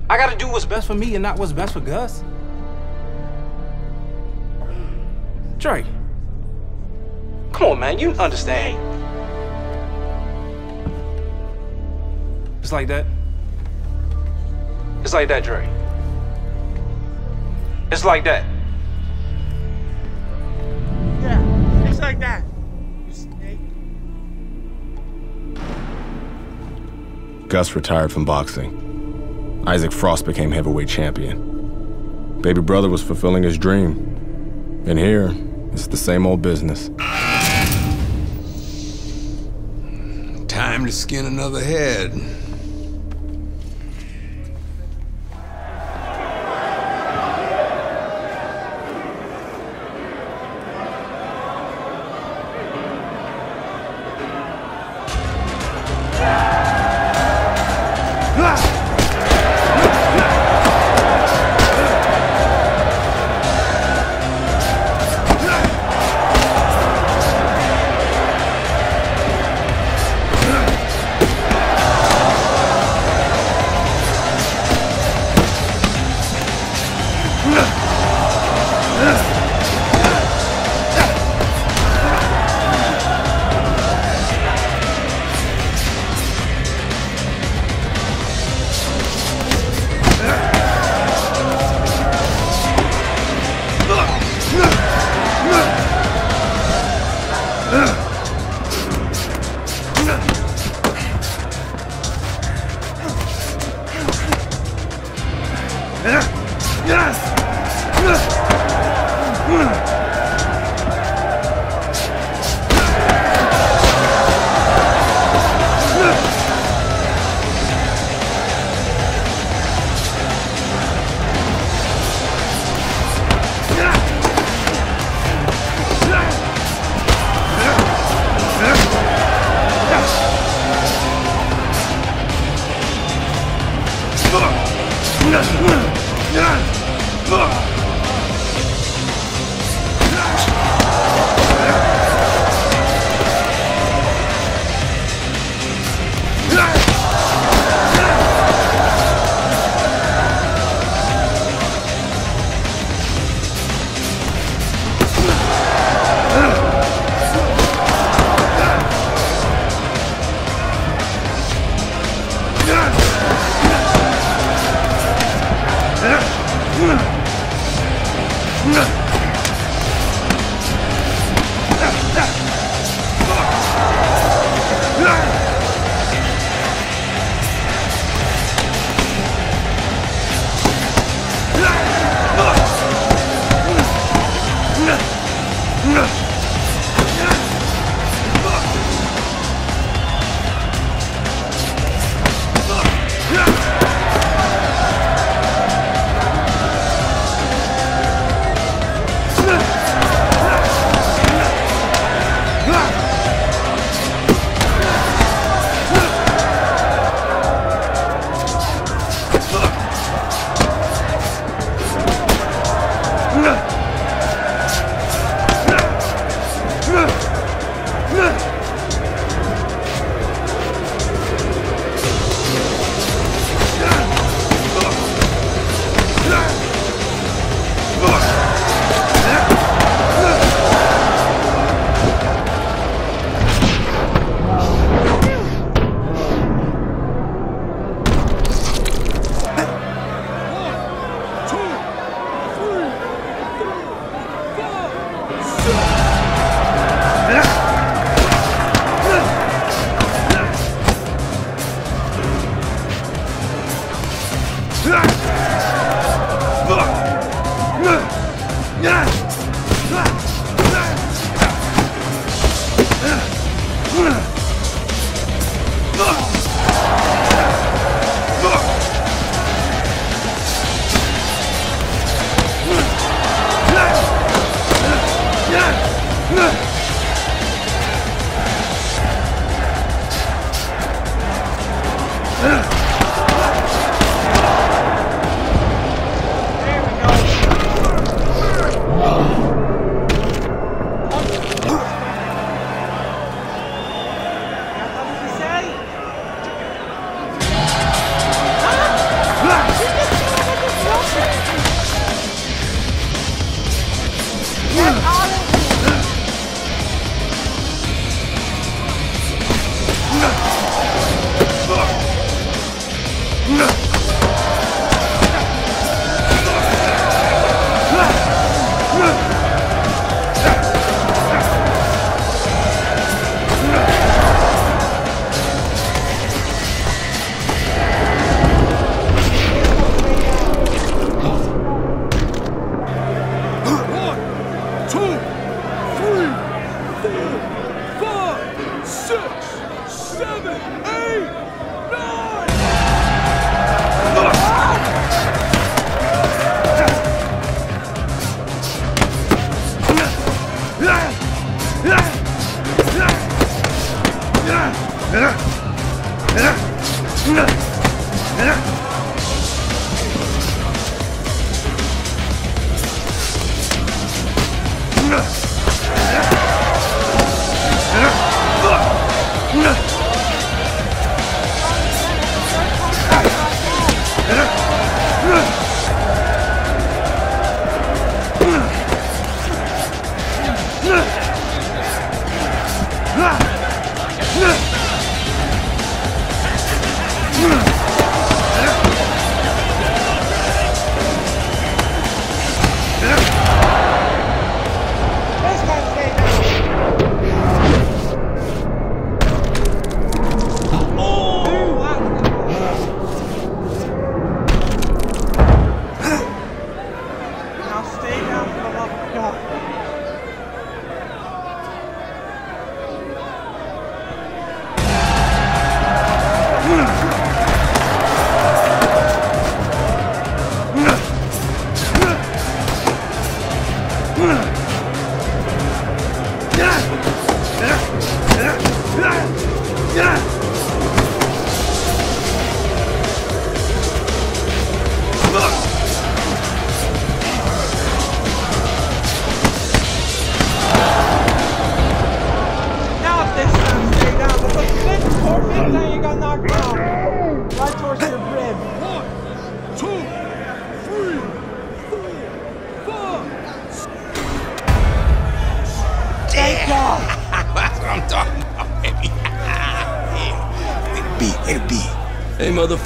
I gotta do what's best for me and not what's best for Gus. Dre. Come on, man. You understand. It's like that. It's like that, Dre. It's like that. Like that. You snake. Gus retired from boxing. Isaac Frost became heavyweight champion. Baby brother was fulfilling his dream. And here, it's the same old business. Time to skin another head.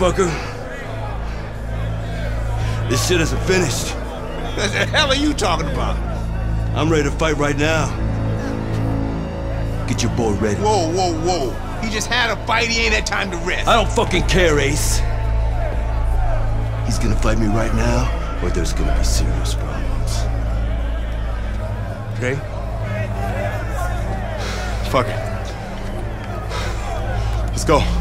Motherfucker. This shit isn't finished. What the hell are you talking about? I'm ready to fight right now. Get your boy ready. Whoa, whoa, whoa. He just had a fight. He ain't had time to rest. I don't fucking care, Ace. He's gonna fight me right now, or there's gonna be serious problems. Okay? Fuck it. Let's go.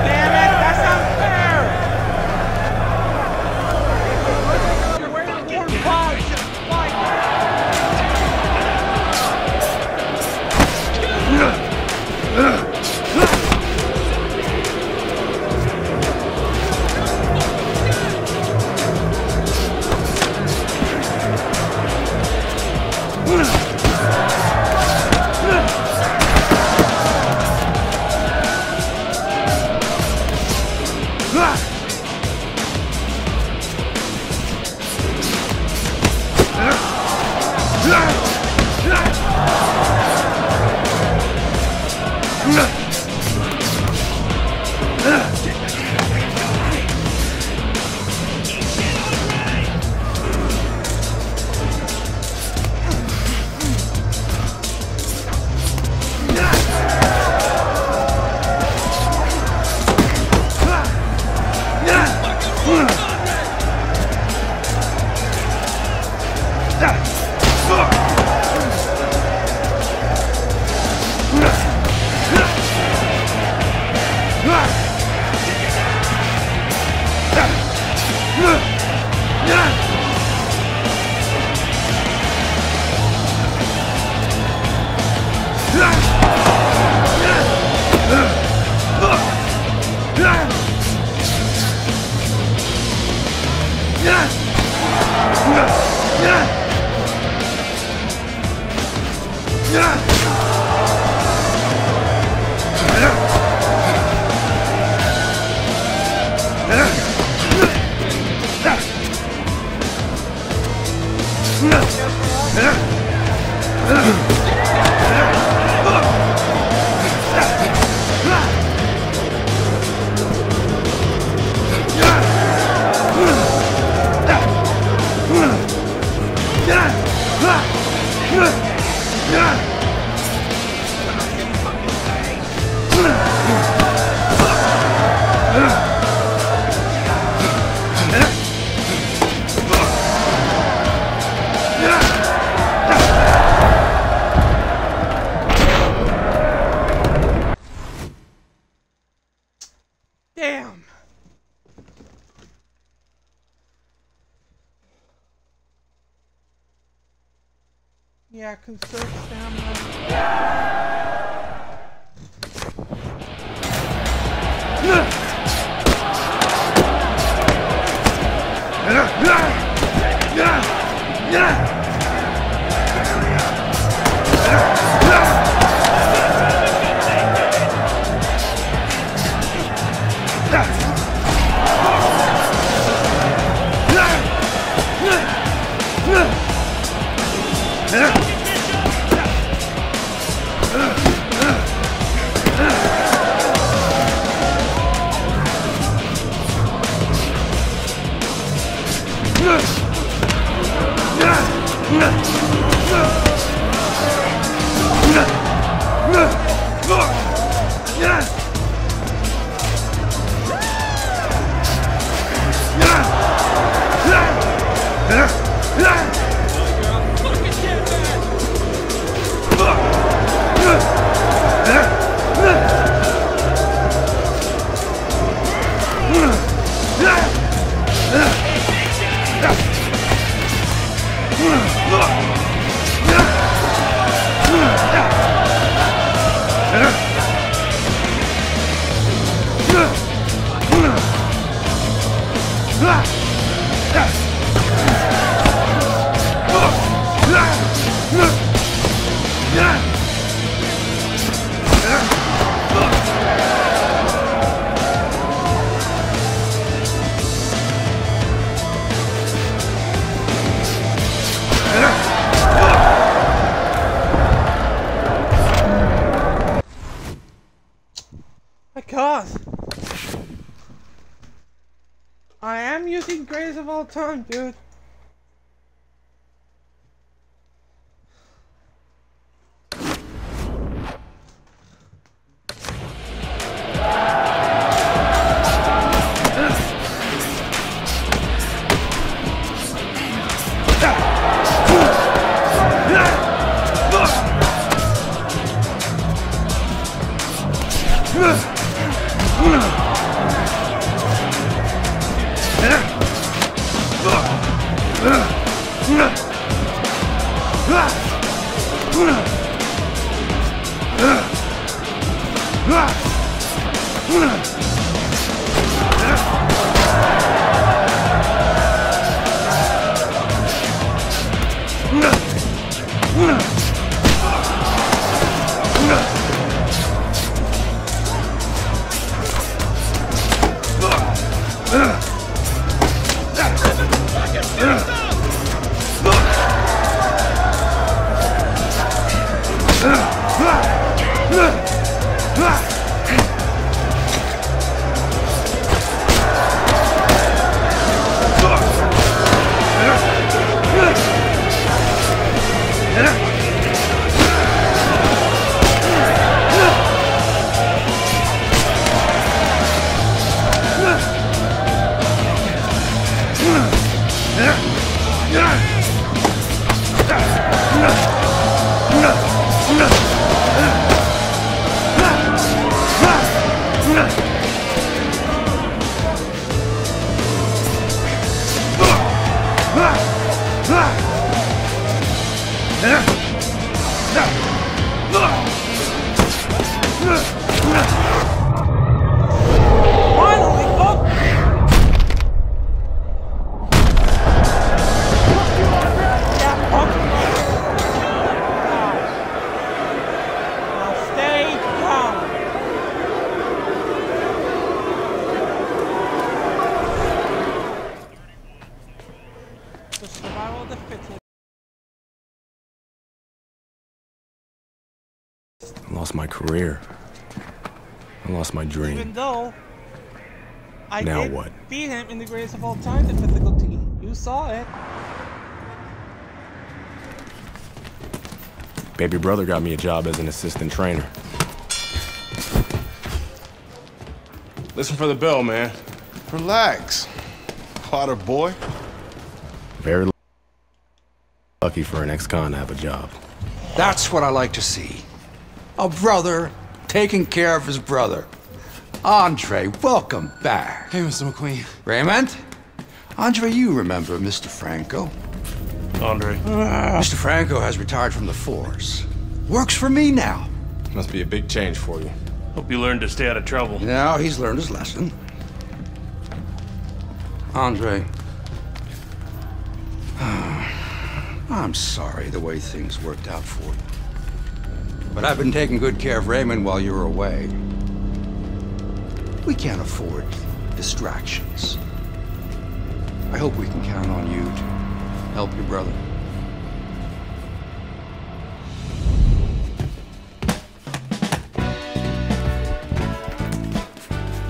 all time, dude. Greatest of all time difficulty. You saw it. Baby brother got me a job as an assistant trainer. Listen for the bell, man. Relax. Potter boy. Very lucky for an ex-con to have a job. That's what I like to see. A brother taking care of his brother. Andre, welcome back. Hey, Mr. McQueen. Raymond? Andre, you remember Mr. Franco. Andre. Ah. Mr. Franco has retired from the force. Works for me now. Must be a big change for you. Hope you learned to stay out of trouble. Now he's learned his lesson. Andre. Ah. I'm sorry the way things worked out for you. But I've been taking good care of Raymond while you were away. We can't afford distractions. I hope we can count on you to help your brother.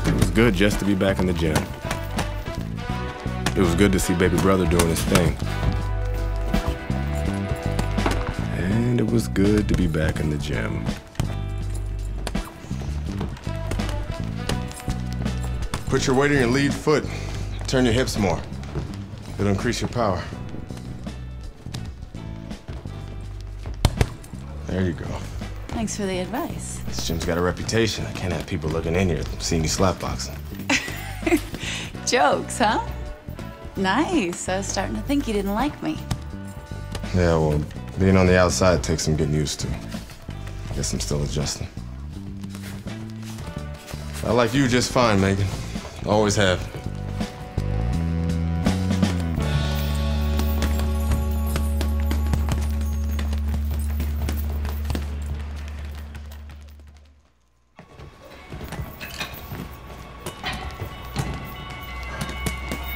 It was good just to be back in the gym. It was good to see baby brother doing his thing. And it was good to be back in the gym. Put your weight on your lead foot. Turn your hips more. It'll increase your power. There you go. Thanks for the advice. This gym's got a reputation. I can't have people looking in here seeing you slapboxing. Jokes, huh? Nice. I was starting to think you didn't like me. Yeah, well, being on the outside takes some getting used to. I Guess I'm still adjusting. I like you just fine, Megan. Always have.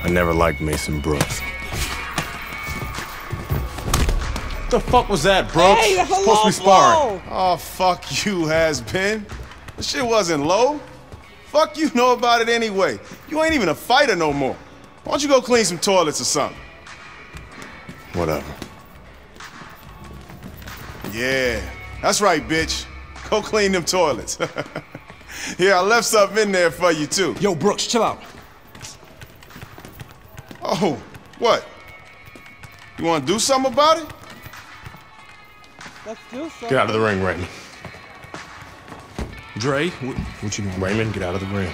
I never liked Mason Brooks. What the fuck was that, Brooks? Hey, that's a Supposed to be sparring. blow. Oh, fuck you, has been. The shit wasn't low. Fuck you know about it anyway. You ain't even a fighter no more. Why don't you go clean some toilets or something? Whatever. Yeah, that's right, bitch. Go clean them toilets. yeah, I left something in there for you, too. Yo, Brooks, chill out. Oh, what? You want to do something about it? Let's do so. Get out of the ring, Raymond. Dre, what, what you doing? Raymond, get out of the ring.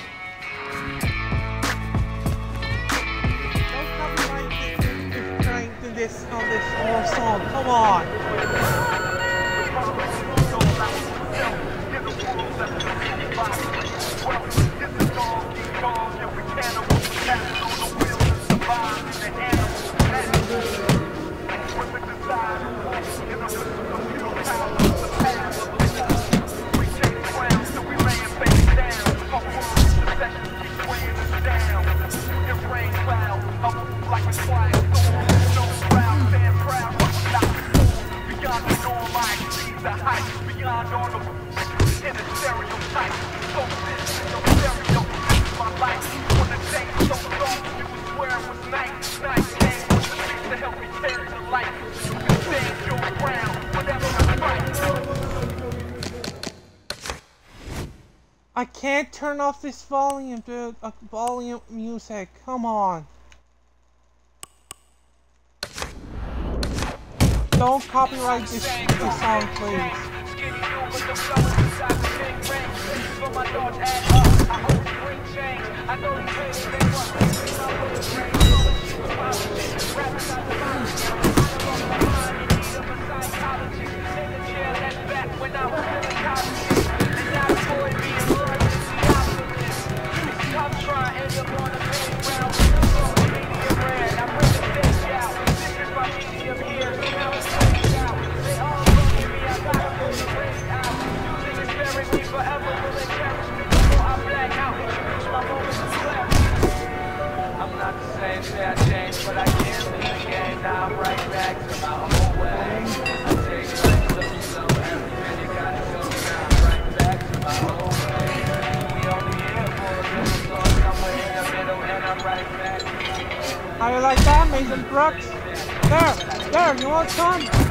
Trying to this on this whole song. Come on. I can't turn off this volume, dude. Uh, volume music. Come on. Don't copyright this, this song, please. How you like that, Mason Brooks? There, there, you want some?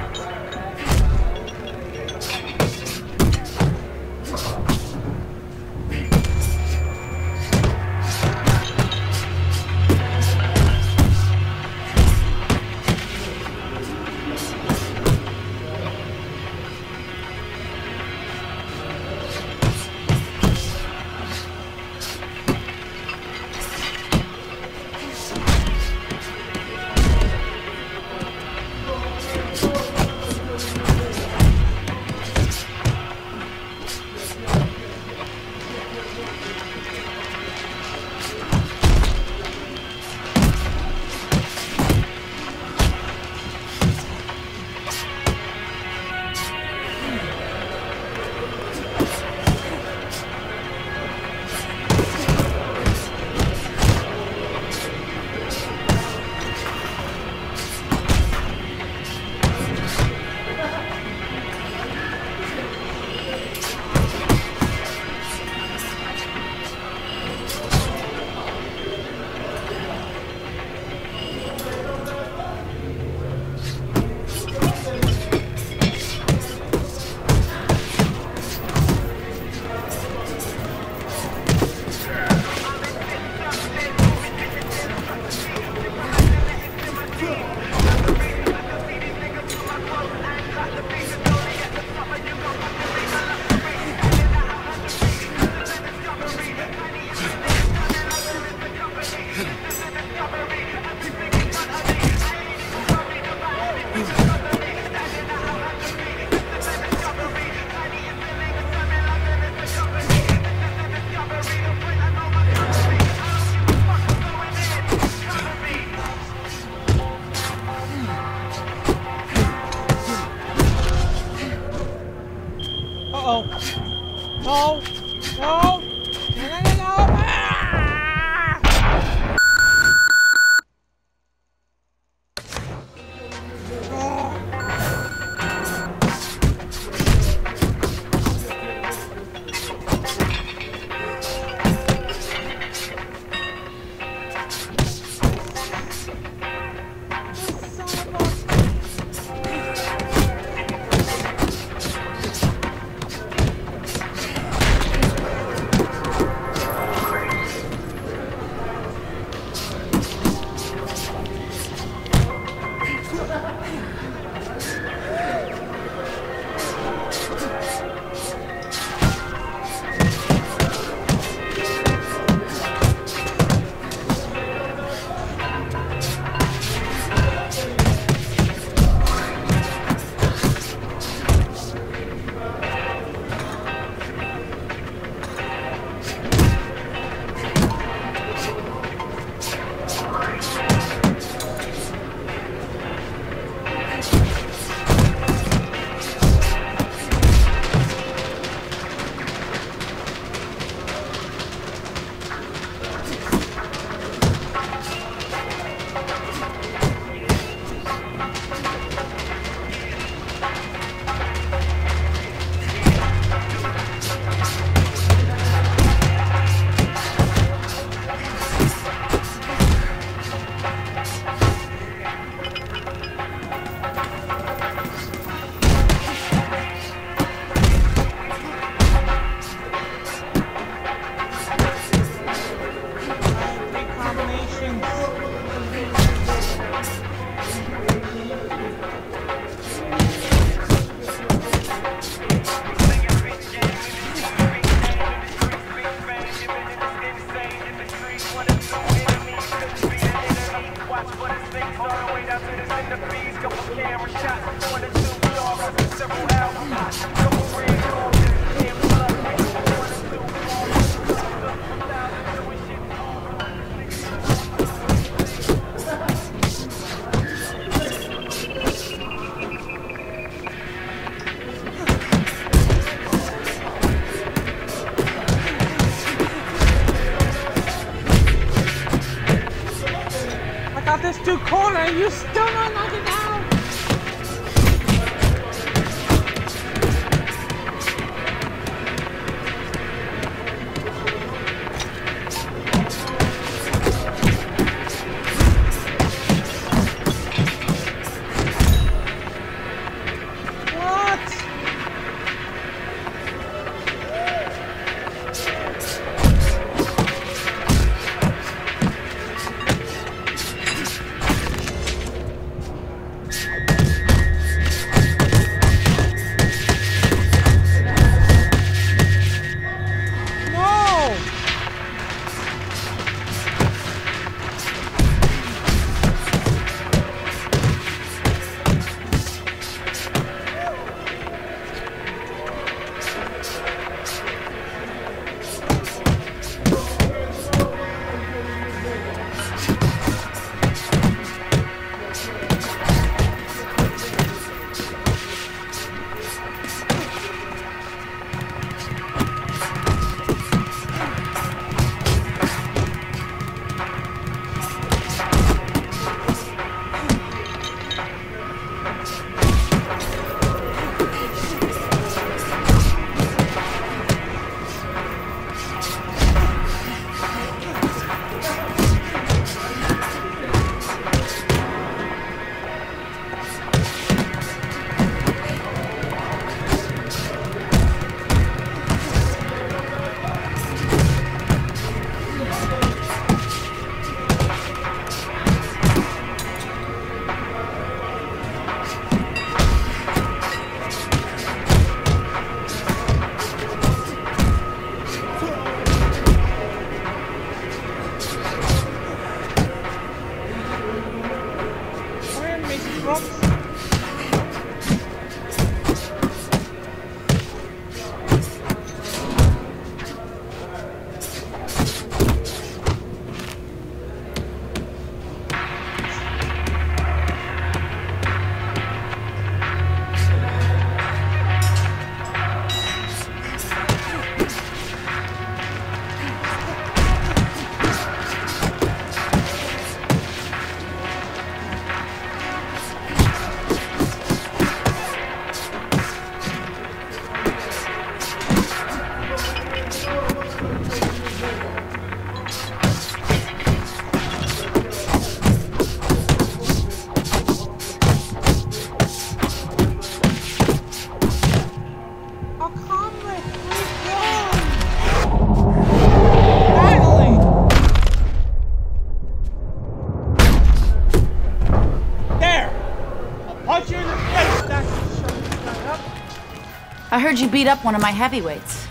I heard you beat up one of my heavyweights.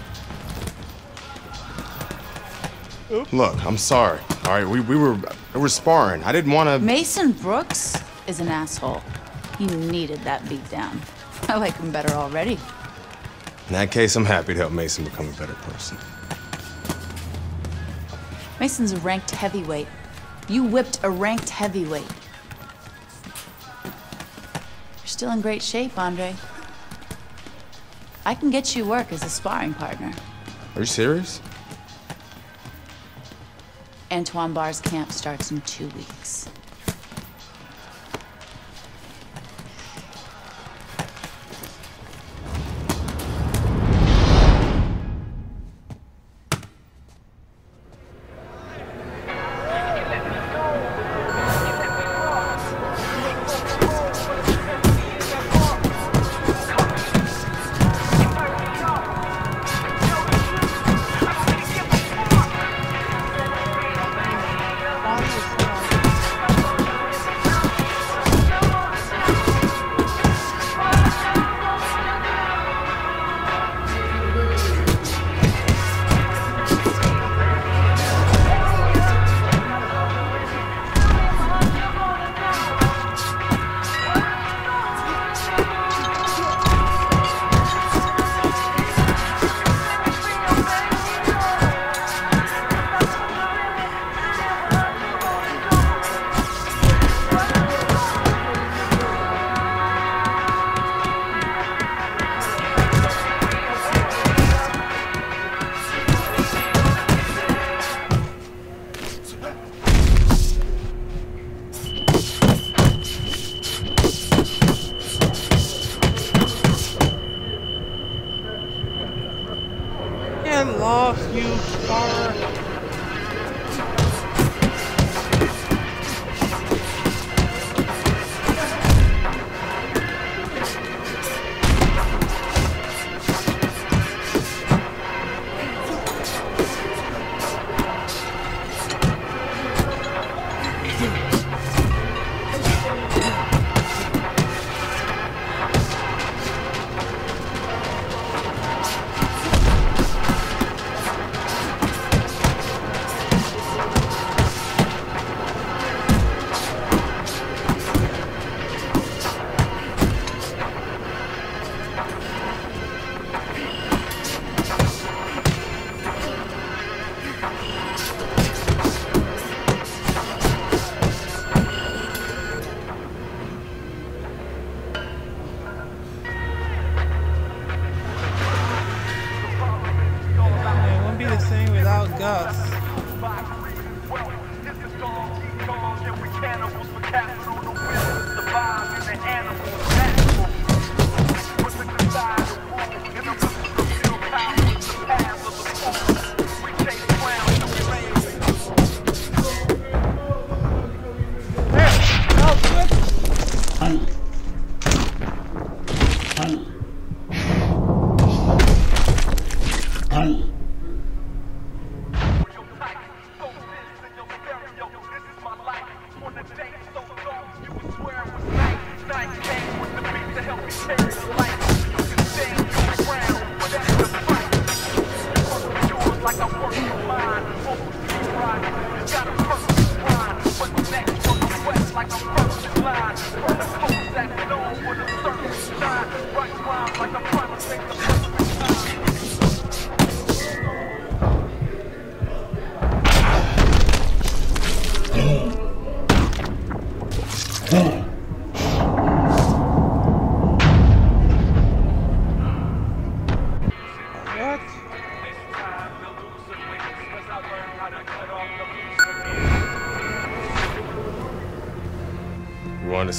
Look, I'm sorry. All right, we, we were we were sparring. I didn't want to. Mason Brooks is an asshole. He needed that beatdown. I like him better already. In that case, I'm happy to help Mason become a better person. Mason's a ranked heavyweight. You whipped a ranked heavyweight. You're still in great shape, Andre. I can get you work as a sparring partner. Are you serious? Antoine Barr's camp starts in two weeks.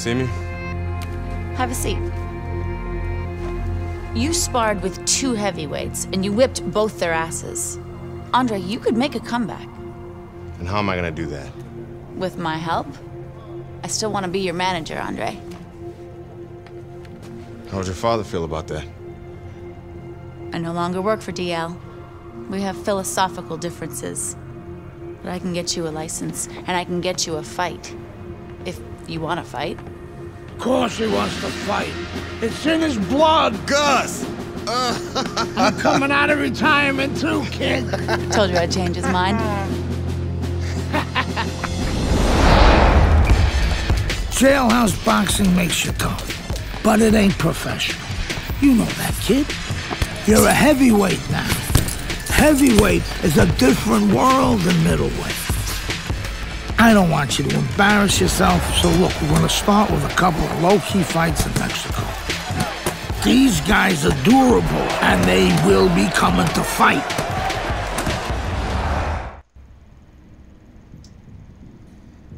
See me? Have a seat. You sparred with two heavyweights and you whipped both their asses. Andre, you could make a comeback. And how am I gonna do that? With my help? I still want to be your manager, Andre. How would your father feel about that? I no longer work for DL. We have philosophical differences. But I can get you a license, and I can get you a fight. If you want to fight. Of course he wants to fight. It's in his blood. Gus! I'm coming out of retirement too, kid. Told you I'd change his mind. Jailhouse boxing makes you tough, but it ain't professional. You know that, kid. You're a heavyweight now. Heavyweight is a different world than middleweight. I don't want you to embarrass yourself, so look, we're gonna start with a couple of low-key fights in Mexico. These guys are durable, and they will be coming to fight.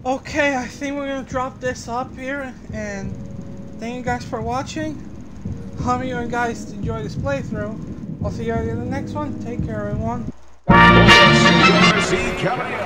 Okay, I think we're gonna drop this up here, and thank you guys for watching. Hope you guys enjoy this playthrough. I'll see you guys in the next one. Take care, everyone. C. Caballero.